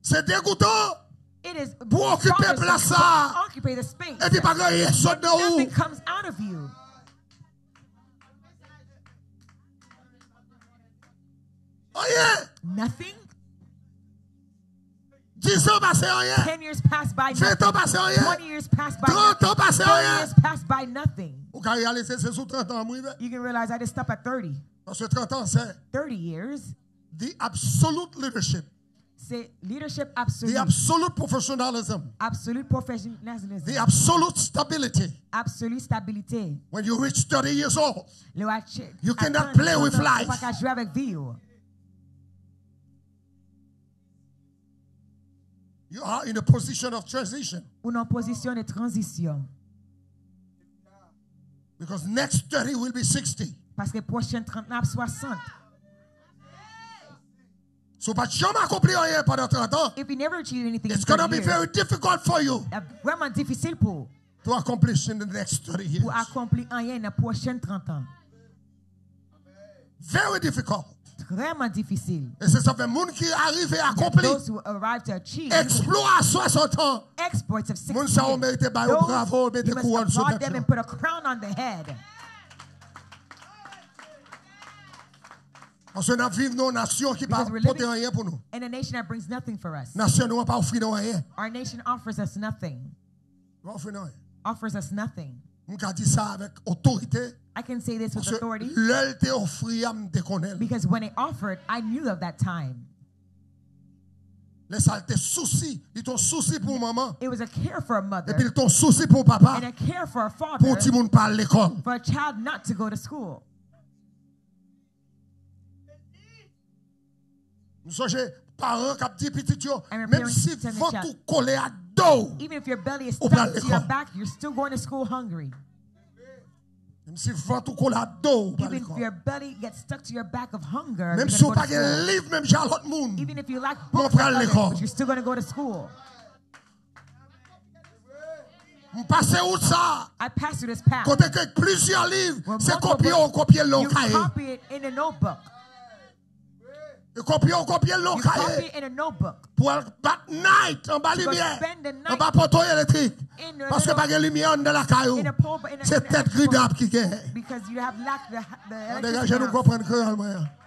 C'est dégoûtant. It is Pour occuper place ça. occupy the space. Et puis pas de rien sort de où. Nothing comes out of you. Rien. Nothing. 10 ans passé rien. Ten years passed by 20 ans nothing. passé rien. Twenty years pass by 30 ans passé Thirty years pass by nothing. Ou quand réaliser c'est sous 30 ans, moi, You can realize I just stopped at 30. Parce que 30 ans, c'est 30 years. the absolute leadership, C'est leadership absolute. the absolute. professionalism, Absolute professionnalisme. the absolute stability. Absolute stabilité. When you reach 30 years old, You cannot play with life. You are in a position of transition. Ou en position de transition. Because next 30 will be 60. Parce que prochaine 30 ans, 60. So, jamais accompli rien pendant 30 ans. If you never achieve anything It's in going to 30 be very difficult for you vraiment difficile pour, to accomplish in the next 30 years. pour accomplir rien dans les prochaines 30 ans. Very difficult. Vraiment difficile. Et c'est ça fait monde qui arrive et That. Those who arrive to achieve Exploit à 60 ans. exploits of 60 Moun sa ou years, mérite ba bravo, mette you must couronne sur tête them and put a crown on the head. Parce que nous vivons dans une nation qui ne porte rien pour nous. In a nation that brings nothing for us. Nation nous pas offrir rien. Our nation offers us nothing. Pas offrir nous. Offers us nothing. Ka dit ça avec autorité. I can say this with parce que authority. because when they offered, I knew of that time. Laisse ça te souci, il ton souci pour maman. It was a care for a et mother puis ton souci pour papa. And a care for a pour father petit monde pas à l'école. for a child not to go to school. Nous sommes parents qui dit petit yo, même si tell the vent child- tout collé à dos, Even if your belly is stuck to your back, you're still going to school hungry. même si vent tout à dos, Even if your belly gets stuck to your back of hunger, Même si on pas de livre, même j'ai l'autre monde. Even if you lack books, others, but you're still going to go to school. On où ça? I passed through this path. Côté que plusieurs livres, Well, c'est multiple on copier l'on You copy it in a notebook. Et copier on You copy cahier. it in a notebook. Pour battre night en bas lumière. En bas poteau électrique. Parce que pas de lumière dans la caillou. C'est tête gridable qui gagne. because you have lack the, the electricity Dégagez nous comprendre que.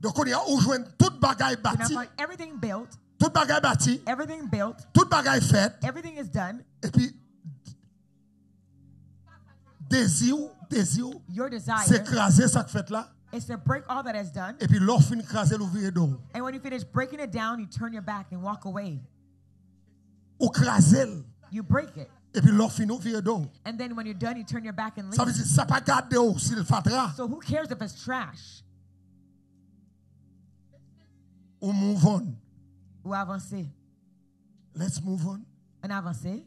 Donc on y a où joindre toute bagaille bâtie, everything built, toute bagaille bâtie, everything built, toute bagaille faite, everything is done. et puis désir, désir, Your c'est craser ça que fait là, is to break all that is done. et puis l'offre fin craser l'ouvrier d'eau. And when you finish breaking it down, you turn your back and walk away. Ou craser, You break it. et puis l'offre fin ouvrier d'eau. And then when you're done, you turn your back and Ça veut leave. dire ça pas garder ou s'il fatra, So who cares if it's trash? ou move on. Ou avancer. Let's move on. And avancer.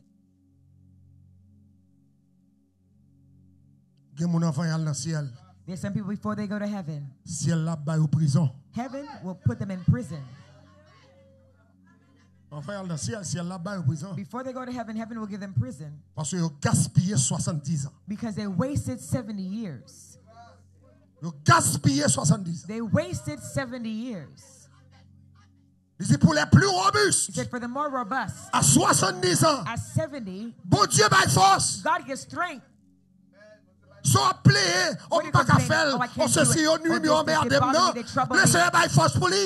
There's some people before they go to heaven. Ciel là bas au prison. Heaven will put them in prison. Enfant yal dans ciel, ciel là bas au prison. Before they go to heaven, heaven will give them prison Parce qu'ils ont 70 ans. because they wasted 70 years. Ils ont 70. They wasted 70 years. Il dit pour les plus He robustes, said, for the more robust, à 70 ans, at 70, bon Dieu bail force. God gives strength. So play on pa ka fel, ou se si yo nou mi yo me adem nan, le se bay fos pou li.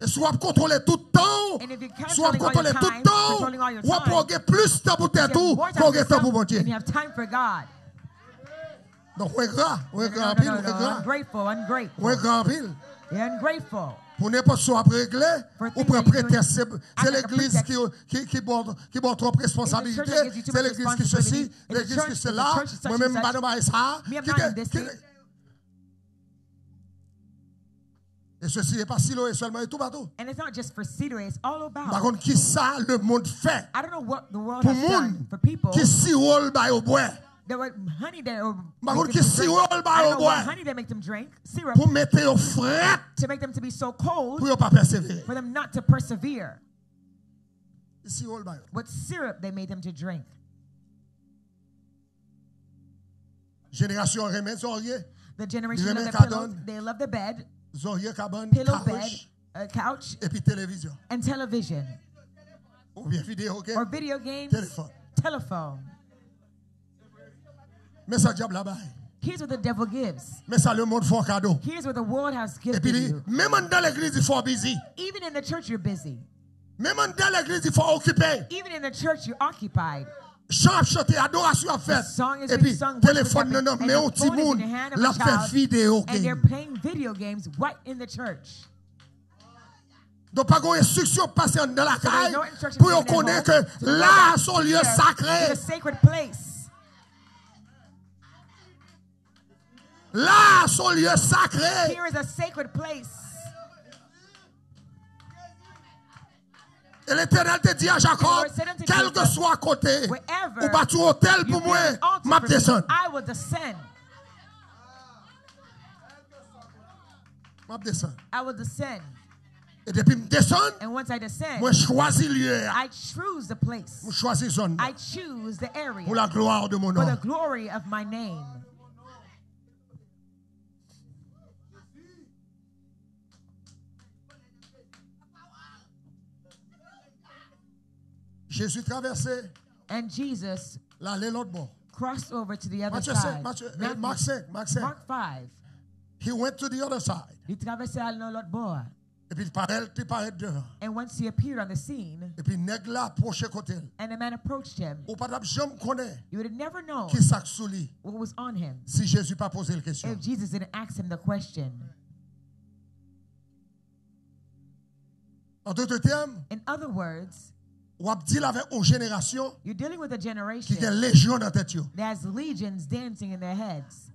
E sou ap kontrole tout tan, sou ap kontrole tout. tan, ou ap proge plus tabou tetou, proge tabou montye. Don wè gra, wè gra apil, wè gra. Wè gra apil. They're ungrateful. On est ungrateful. grand pile. You're ungrateful. Pour ou do, c'est l'église qui, qui, qui, porte, qui porte trop responsabilité, c'est l'église qui ceci, l'église qui cela, moi-même, madame qui-. Et ceci n'est pas si loin seulement et tout partout. And it's not just for Cedar, it's all Par about. contre, qui ça le monde fait I don't know what the world pour has monde done for people qui si rôle bah au bois. There were honey that oh, were Par make them drink. I ba don't oh, yo know what boy. honey they make them drink. Syrup Pour mettre au fret to make them to be so cold pour yo pas persévérer. for them not to persevere. Si ba yo. What syrup they made them to drink. Génération remède zorier, The generation of the pillows, they love the bed, zorier cabane, pillow bed, a couch, et puis télévision. and television. Ou bien vidéo? Or video games, Téléphone. telephone. Mais ça diable là-bas. Here's what the devil gives. Mais ça le monde font cadeau. Here's what the world has Et given puis, il dit, you. même dans l'église, il faut busy. Even in the church, you're busy. Même dans l'église, il faut occuper. Even in the church, you're occupied. Chant, chanter, adoration à faire. The song is Et puis, téléphone, non, non, mais and un petit monde, la fait vidéo and they're playing video games right in the church. Donc, pas une instruction passée dans la caille no instruction pour qu'on connaisse que là, son lieu sacré. Là, son lieu sacré. Here is a sacred place. Et l'éternel te dit à Jacob, Lord said unto quel que soit côté, ou bâti hôtel pour moi, build an altar m'a descendre. I will descend. M'a descendre. I will descend. Et depuis me descendre, And once I descend, moi choisis lieu. I choose the place. Moi choisis zone I choose the area pour la gloire de mon for the glory of my name. Jésus traversait And Jesus l'allée l'autre bord. crossed over to the other Matthieu 5, side. Eh, Matthew- Marc 5, Marc 5. Mark 5. He went to the other side. Il traversait à l'autre bord. Et puis il paraît, il paraît devant. And once he appeared on the scene, Et puis nèg là approché côté. and a man approached him, Ou pas jamais connaît you would have never known qui sac sous lui what was on him si Jésus pas posé la question. if Jesus didn't ask him the question. En d'autres termes, In other words, on a dit avec une génération you're dealing with a qui a generation légion dans tête. yo. that has legions dancing in their heads.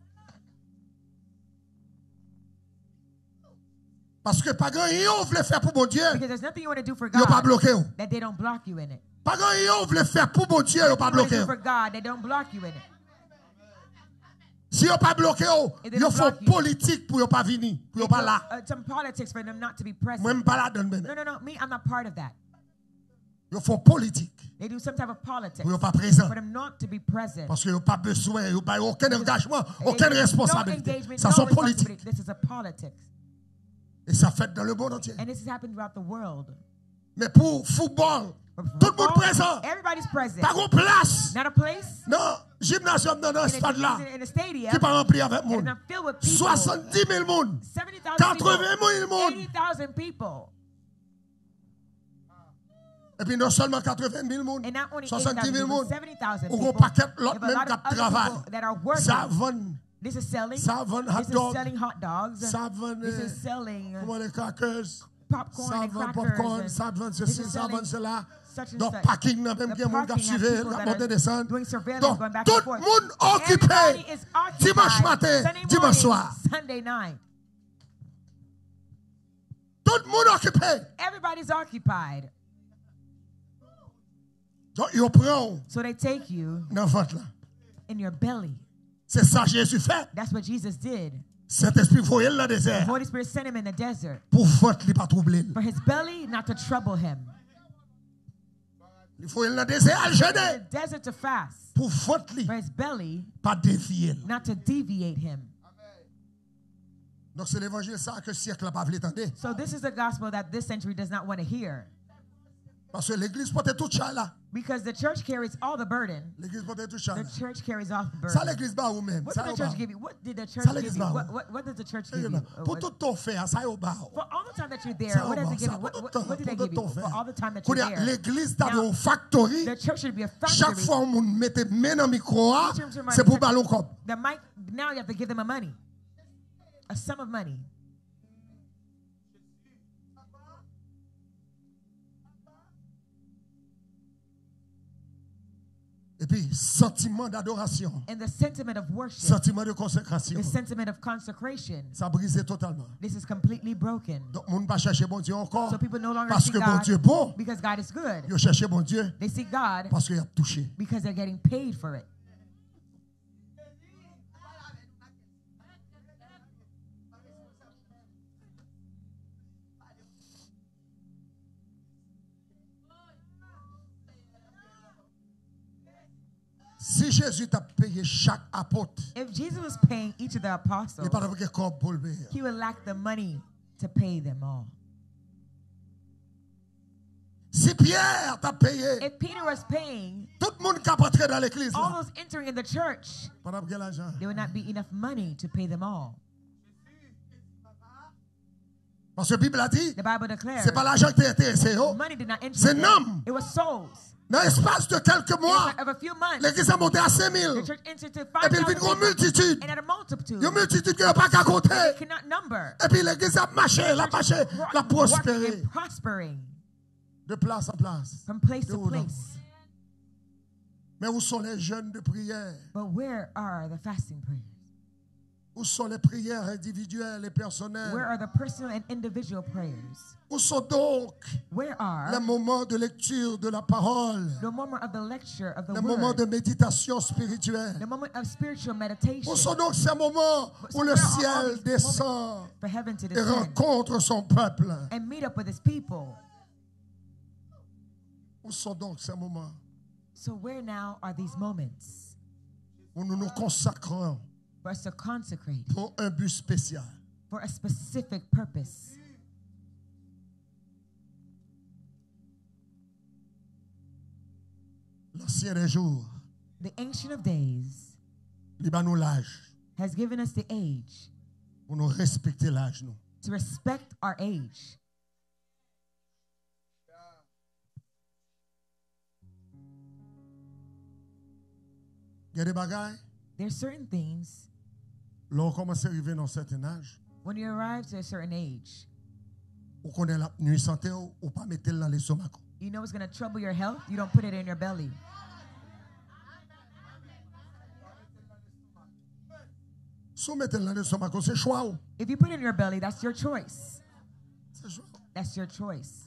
Parce que pas grand yon voulait faire pour bon Dieu, Because there's nothing you want to do for yo pas God bloqué. yo. that they don't block you in it. Pas grand yon voulait faire pour bon Dieu, yo pas bloqué. yo. for God, they don't block you in it? Si yo pas bloqué, they yo font politique pour yo pas venir, pour yo pas là. Uh, some politics for them not to be Moi, present. je pas là dedans. No, no, no. Me, I'm not part of that. Yo font politique They do some type of politics pour pas présent. for them not to be present. Parce que yo pas besoin, yo pas aucun engagement, aucune responsabilité. Ça no sont politiques. This is a politics. Et ça fait dans le monde entier. And this has happened throughout the world. Mais pour football, For tout le monde football, présent. Everybody's present. Pas de place. Not a place Non, gymnasium dans un stade là, qui pas rempli avec monde. not filled with people. 70 000 monde. 70,000 80 people. 000 monde. 80,000 people. Et puis non seulement 80 000 monde, And not only 70 80,000 000 people, monde. 70,000 Ou people. un paquet l'autre a même qui travaille. Ça vend, This is selling. ça vend hot This is dog, selling hot dogs. ça vend This euh, is selling comment les crackers, popcorn ça vend popcorn, ça vend ceci, ça vend cela. Donc parking même qui qui a la surveillance, Donc going back tout le monde occupé. Dimanche matin, dimanche soir. Sunday night. Tout le monde occupé. Everybody's occupied. So they take you dans ventre là. in your belly. C'est ça Jésus fait. That's what Jesus did. Saint-Esprit voyait le The Holy Spirit sent him in the desert pour ventre li pas troubler. for his belly not to trouble him. Il le désert à jeûner the desert to fast. pour ventre li For his belly pas défier. not to deviate him. Donc c'est l'évangile ça que siècle n'a pas voulu entendre. So this is the gospel that this century does not want to hear. Parce que l'église porte tout ça là. Because the church carries all the burden. L'église porte tout ça. The church carries all the Ça burden. l'église ba ou même. What did the church give you? What did the church give you? What, what, what does the church give you? Pour tout ton fait, ça yo ba. For all the time that you're there, what does it give you? What, what, what did they give you? For all the time that you're there. l'église t'as Now, factory. The church should be a Chaque factory. fois on mette main dans micro, c'est pour ballon cop. The mic, now you have to give them a money. A sum of money. Et puis sentiment d'adoration, And the sentiment of worship, sentiment de consécration, the sentiment of consecration, ça brise totalement. this is completely broken. Donc monde pas chercher bon Dieu encore So people no longer parce que bon God Dieu est bon. because God is good. Ils chercher bon Dieu They see God parce qu'il a touché. because they're getting paid for it. Si Jésus t'a payé chaque apôtre, If Jesus was paying each of the apostles, n'est pas avec corps pour le payer. he would lack the money to pay them all. Si Pierre t'a payé, If Peter was paying tout le monde qui a dans l'église, all those entering in the church, pas avec l'argent. there would not be enough money to pay them all. Parce que la Bible a dit, The Bible declares c'est pas l'argent qui t'a intéressé. money did not interest C'est them. It was souls. Dans l'espace de quelques mois, a- a l'église a monté à 5 the 000. church entered to Et puis il 5,000 vit une multitude. a. Une multitude qui n'a pas qu'à compter. Et puis l'église a marché, la marché, la prospéré. De place en place. from place De to place. Mais où sont les jeunes de prière? But where are the fasting prayers? Où sont les prières individuelles et personnelles? Where are the personal and individual prayers? Où sont donc Where are les moments de lecture de la parole? the moment of the lecture of the Les moments word, de méditation spirituelle? The moment of spiritual meditation? Où sont donc ces moments où le ciel descend for heaven to et rencontre son peuple? And meet up with his people? Où sont donc ces moments? So where now are these moments? Où nous nous consacrons for us to consecrate pour un but spécial for a specific purpose? L'ancien des jours, The Ancient of Days il l'âge has given us the age pour nous respecter l'âge nous. to respect our age. Il y a des bagailles, There's certain things lorsqu'on commence à arriver dans un certain âge, when you arrive to a certain age, ou qu'on est la nuit santé ou, pas mettre dans l'estomac. you know it's going to trouble your health. You don't put it in your belly. Si vous mettez dans l'estomac, c'est choix. If you put it in your belly, that's your choice. C'est choix. That's your choice.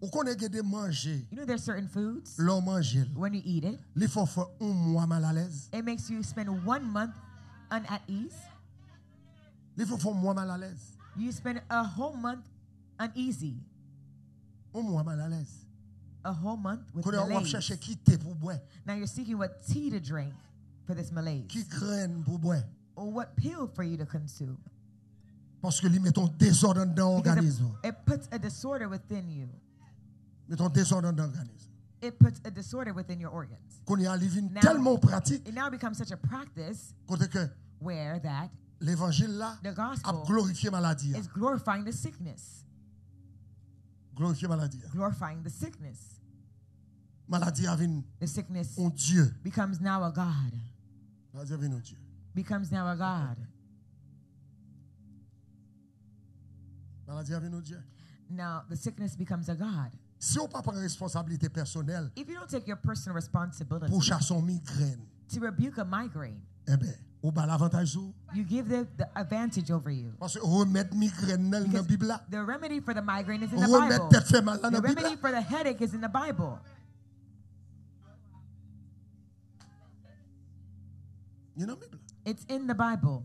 Ou qu'on est de manger, You know there's certain foods l'on mange, when you eat it, il faut faire un mois mal à l'aise. it makes you spend one month un at ease. Faut faire mois mal à l'aise. You spend a whole month uneasy, Un mois mal à l'aise. a whole month with Qu'on est on va malaise. Now you're seeking what tea to drink for this malaise, qui graine pour boire. or what pill for you to consume, Parce que lui met un désordre dans l'organisme. it, it puts a disorder within you. Met un désordre dans l'organisme. It puts a disorder within your organs. Qu'on y a living Now- tellement pratique, It now becomes such a practice côté que where that l'évangile là the a gospel glorifié maladie. is glorifying the sickness, Glorifié maladie. glorifying the sickness. Maladie a The sickness Dieu. becomes now a God, Maladie a Dieu. becomes now a God. Maladie a Dieu. Now the sickness becomes a God. Si ou pa pren responsabilite personel pou chason migren, ebe, ou ba l'avantaj sou? You give the, the advantage over you. Parce nan. The remedy for the migraine is in the Bible. Mal nan. The remedy for the headache is in the Bible. You know Bible. It's in the Bible.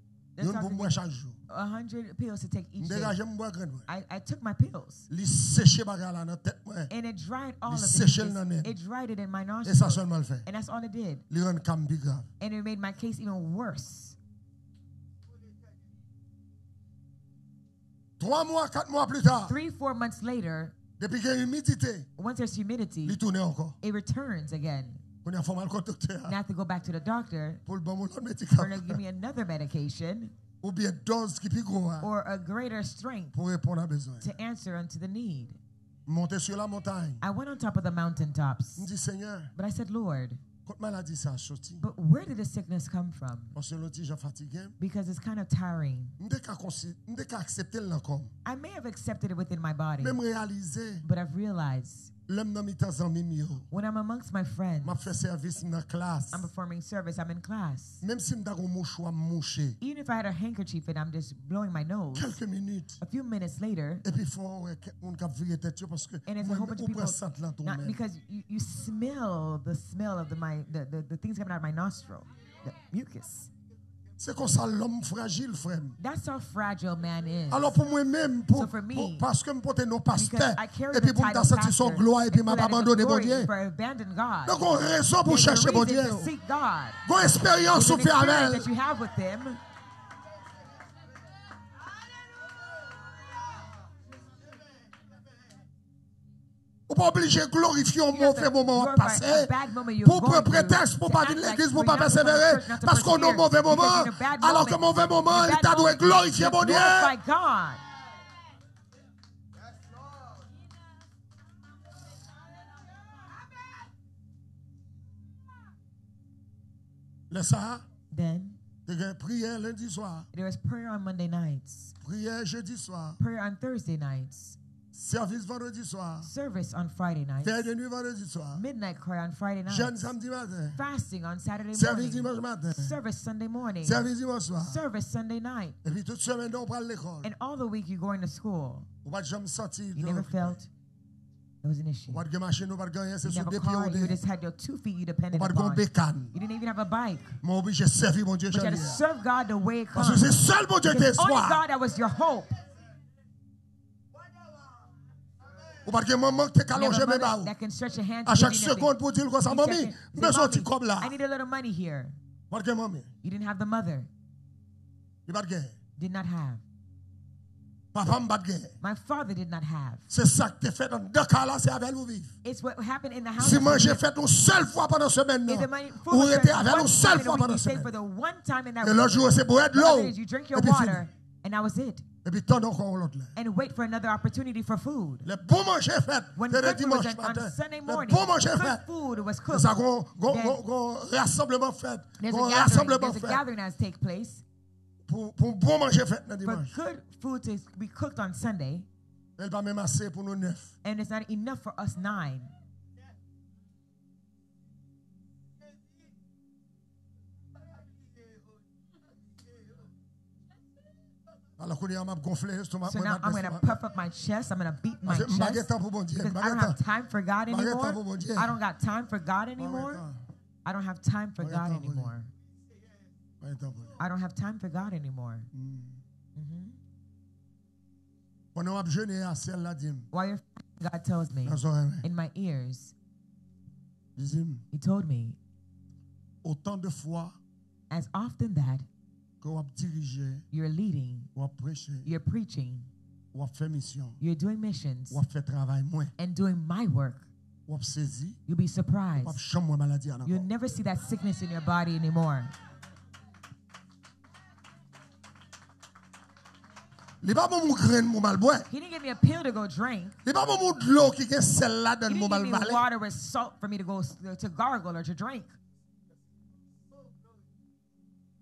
They're a hundred pills to take each day. I, I took my pills. And it dried all of it. It dried it in my nostrils. And that's all it did. And it made my case even worse. Three, four months later, once there's humidity, it returns again. Not to go back to the doctor. or to give me another medication. Or a greater strength. To answer unto the need. I went on top of the mountaintops. But I said, Lord. But where did the sickness come from? Because it's kind of tiring. I may have accepted it within my body. But I've realized when I'm amongst my friends, I'm performing service, I'm in class. Even if I had a handkerchief and I'm just blowing my nose, a few minutes later, and it's a whole bunch of people, not because you, you smell the smell of the, my, the, the, the things coming out of my nostril, the mucus. C'est comme ça l'homme fragile frère. That's how fragile man is. Alors pour moi-même, pour, So for me, pour- parce que je porte nos pasteurs, because I carry et puis the pour me sentir son gloire, et puis and m'a so that I can abandonné bon Dieu. Donc on raison pour chercher bon Dieu. reason to seek God. Pas obligé de glorifier un mauvais moment passé. Pour prendre prétexte pour pas venir l'église, pour pas persévérer. Parce qu'on a un mauvais moment. Alors que mauvais moment, il t'a moment, glorifier mon Dieu. Le ça, Then prière lundi soir, there was prayer on Monday nights, prière jeudi soir, prayer on Thursday nights, service vendredi soir, service on Friday night. veille de nuit vendredi soir, midnight prayer on Friday jeûne samedi matin, fasting on Saturday service morning, dimanche matin, service Sunday morning, service dimanche soir. service Sunday night. Et puis toute semaine, on prend l'école. And all the week you're going to school. On va jamais sortir. You never felt there was an issue. On va de machine, on va de gagner, c'est You sur have a des pieds car, au you just had your two feet you depended upon. You didn't even have a bike. Mais obligé de servir mon Dieu But you had to serve God the way it comes. Because only. God that was your hope. Ou need maman te. A little money here. mami, la. You didn't have the mother. You. Did not have. My father did not have. It's what happened in the house. Si manger fait une seule fois pendant semaine non. Ou était avec une seule fois pendant semaine. Et jour c'est boire de l'eau. You drink your water and that was it. And wait for another opportunity for food. When good food was on Sunday morning, good food was cooked. Then, there's, a gathering, there's a gathering that take place. For good food to be cooked on Sunday. And it's not enough for us nine. So now I'm going to puff up my chest. I'm going to beat my chest. Because I don't have time for God anymore. Mm-hmm. I don't got time for God anymore. I don't have time for God anymore. I don't have time for God anymore. Why God tells me in my ears, He told me, as often that you're leading. You're preaching. You're doing missions. And doing my work. You'll be surprised. You'll never see that sickness in your body anymore. He didn't give me a pill to go drink. He didn't give me water with salt for me to go to gargle or to drink.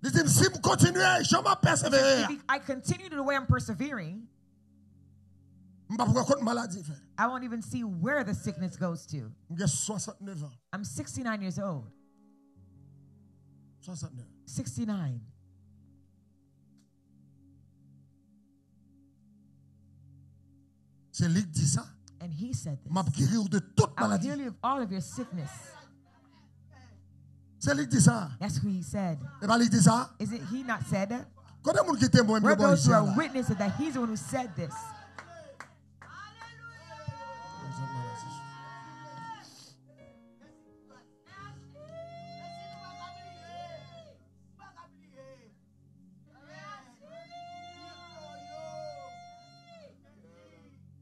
Diz-me, se continuer, chama perseverer. If I continue the way I'm persevering, I won't even see where the sickness goes to. I'm 69 years old. 69. And he said this. I'll heal you of all of your sickness. C'est lui qui dit ça. That's who he said. Et pas lui qui dit ça. Is it he not said that? Quand les gens qui témoignent, We're ils vont those who are witnesses that he's the one who said this.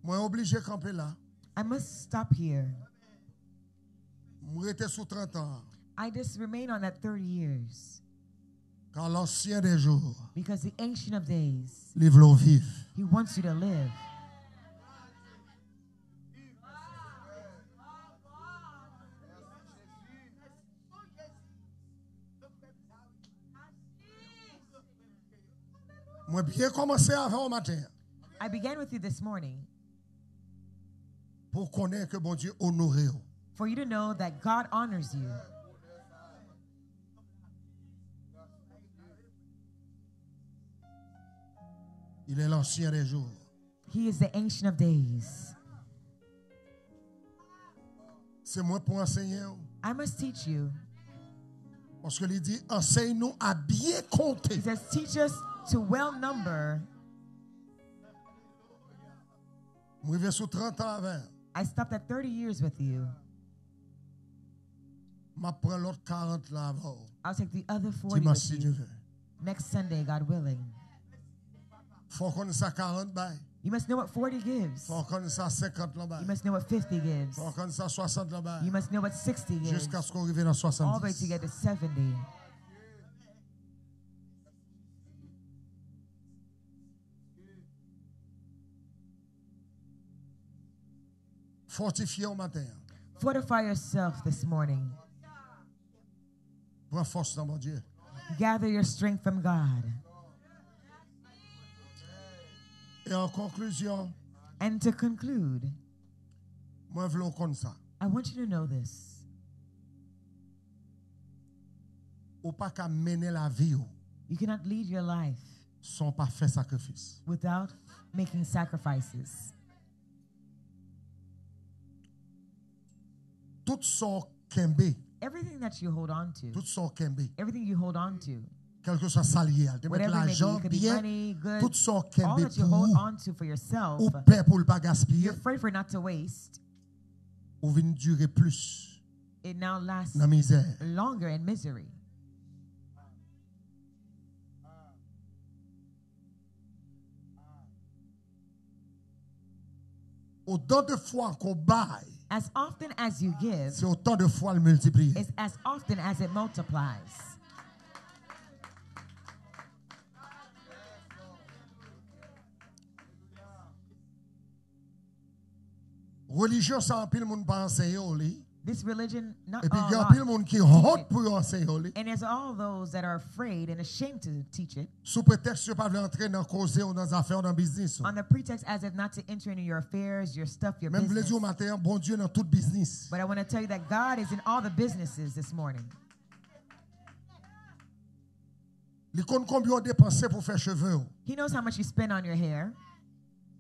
Moi, obligé camper là. I must stop here. Moi, j'étais sous 30 ans. I just remain on that 30 years l'ancien des jours, because the Ancient of Days, livre l'eau vive. he wants you to live. Moi, bien commencé avant au matin. I began with you this morning. pour connaître que bon Dieu honoré. For you to know that God honors you. Il est l'ancien des jours. He is the Ancient of Days. C'est moi pour enseigner. Oh. I must teach you. Parce que il dit, enseigne-nous à bien compter. He says, Teach us to well number. Je vais sous 30 ans avant. I stopped at 30 years with you. Je prends l'autre 40 là avant. I'll take the other 40 Dimanche with si Dieu you veut. next Sunday, God willing. Faut ça 40 bail. You must know what 40 gives. Faut ça 50 là You must know what 50 gives. Faut ça 60 là You must know what 60 gives. Jusqu'à ce qu'on arrive dans All the way to get to 70. Fortifié au matin. Fortify yourself this morning. Prends force dans mon Dieu. Gather your strength from God. Et en conclusion, And to conclude, moi, je veux comme ça. I want you to know this. Ou pas qu'à mener la vie ou, You cannot lead your life sans pas faire sacrifice. without making sacrifices. Tout son kembe, Everything that you hold on to, tout son kembe, everything you hold on to, quel que soit salier, de mettre l'argent bien, tout kembe that you pour ou, paix pour ne pas gaspiller, ou vient durer plus dans la misère. longer in misery. Autant de fois qu'on baille, As often as you give c'est autant de fois le multiplier. is as often as it multiplies. Religion, pile monde pas enseigner au lit. This religion, not Et puis il y a all en pile lot. monde qui honte pour enseigner. And there's all those that are afraid and ashamed to teach it Sous prétexte que pas veut entrer dans causer ou dans les affaires, dans business. on the pretext as if not to enter into your affairs, your stuff, your Même vous le business. dire matin, bon Dieu dans tout business. But I want to tell you that God is in all the businesses this morning. Il compte combien on dépense pour faire cheveux. He knows how much you spend on your hair.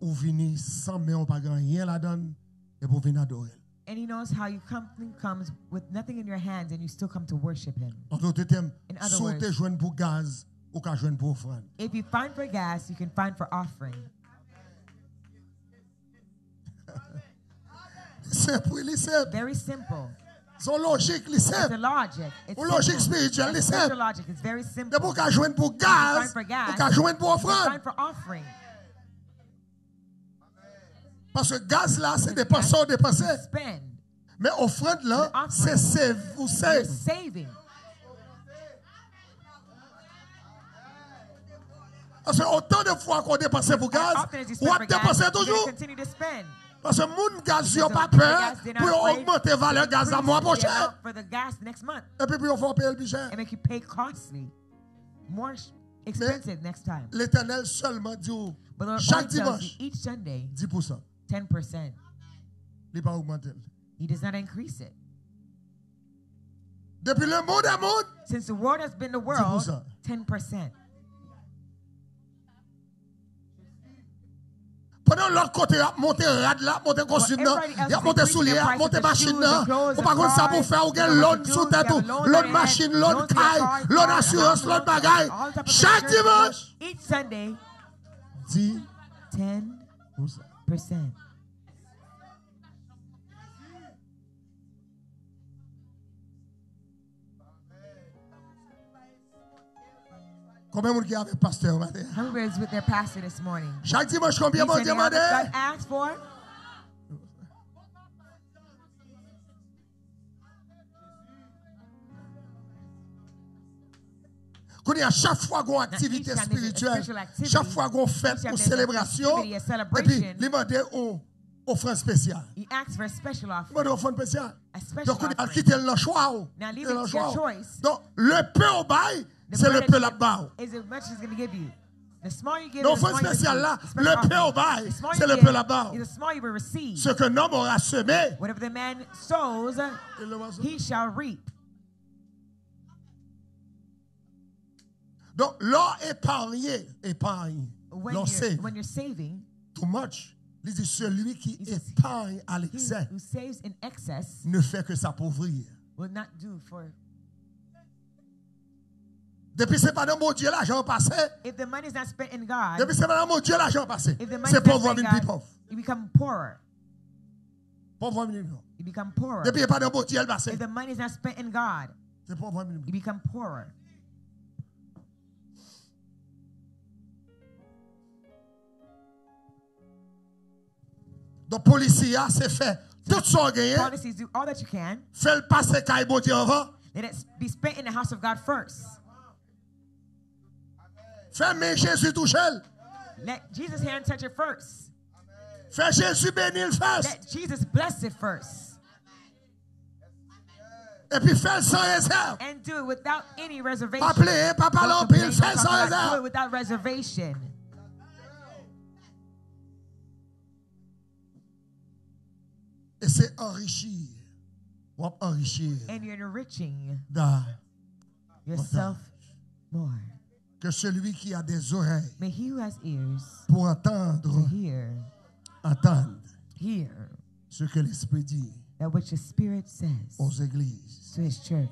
Ou vini la. And he knows how you come, comes with nothing in your hands and you still come to worship him. En d'autres termes, gaz ou. If you find for gas, you can find for offering. Very simple. Son. It's a logic. It's Ou spiritual simple. It's logic. It's very simple. De pou find for gas. You can find for offering. Parce que gaz là, c'est dépenser dépenser. Mais offrande là, c'est save ou You're save. saving. Parce que autant de fois qu'on dépense pour gaz, on you're toujours. Parce que moun gaz, Because pas peur pour augmenter la valeur gaz à next month. Et puis, on va payer le plus cher. And make you pay costly. More sh- expensive next time. L'éternel seulement dit chaque dimanche, each Sunday, 10%. 10%. He does not increase it. Since the world has been the world, 10%. Panan lòt kote ap monte rad la, ap monte konsin nan, ap monte souli, ap monte machine. nan, ou pa kon sa pou fè, ou gen lòt sou tèt ou, lòt masin, lòt kaj, lòt asyros, lòt bagay. Chak dimanj, di, ten, ou sa. 100%. Combien with their pastor this morning? Chaque dimanche, combien for? A chaque fois qu'on activité spirituelle, chaque fois qu'on célébration, et puis il demandé une offrande spéciale. He asked for a special Il offrande spéciale. Donc on a quitté le choix. oh. Le choix. choice. Donc le peu au bail, c'est le peu là-bas. you give Is as much as he's going to give you? The small you give, Donc, the offrande small you spéciale là, le peu au bail, c'est le peu là-bas. Ce que l'homme aura semé, Whatever the man sows, il le va semer. he shall reap. Donc, l'or épargné, épargne, When l'on you're, save when you're saving, too much. Il dit celui qui épargne à l'excès who saves in excess ne fait que s'appauvrir. will not do for. Depuis c'est pas dans mon Dieu l'argent passé. If the money is not spent in God, Depuis c'est pas dans mon Dieu l'argent passé. if the money C'est pauvre venu plus pauvre. you become poorer. Pauvre plus. You become poorer. Depuis pas dans mon Dieu passé. If the money is not spent in God, C'est pauvre venu plus you become poorer. Do polisi ya se fe. Tout so genye. Policies do all that you can. Fel pase kay boti anvan. Let it be spent in the house of God first. Fais men Jésus touchel. Let Jesus' hand touch it first. Fais Jésus benil first. Let Jesus bless it first. Et puis fais sans réserve. And do it without any reservation. Pas play, pas parler, puis fais sans réserve. Do it without reservation. Et c'est enrichir. Enrichir And you're enriching dans yourself more. que celui qui a des oreilles May he who has ears pour entendre, to hear, entendre hear ce que l'Esprit dit that which the Spirit says aux églises. to his church.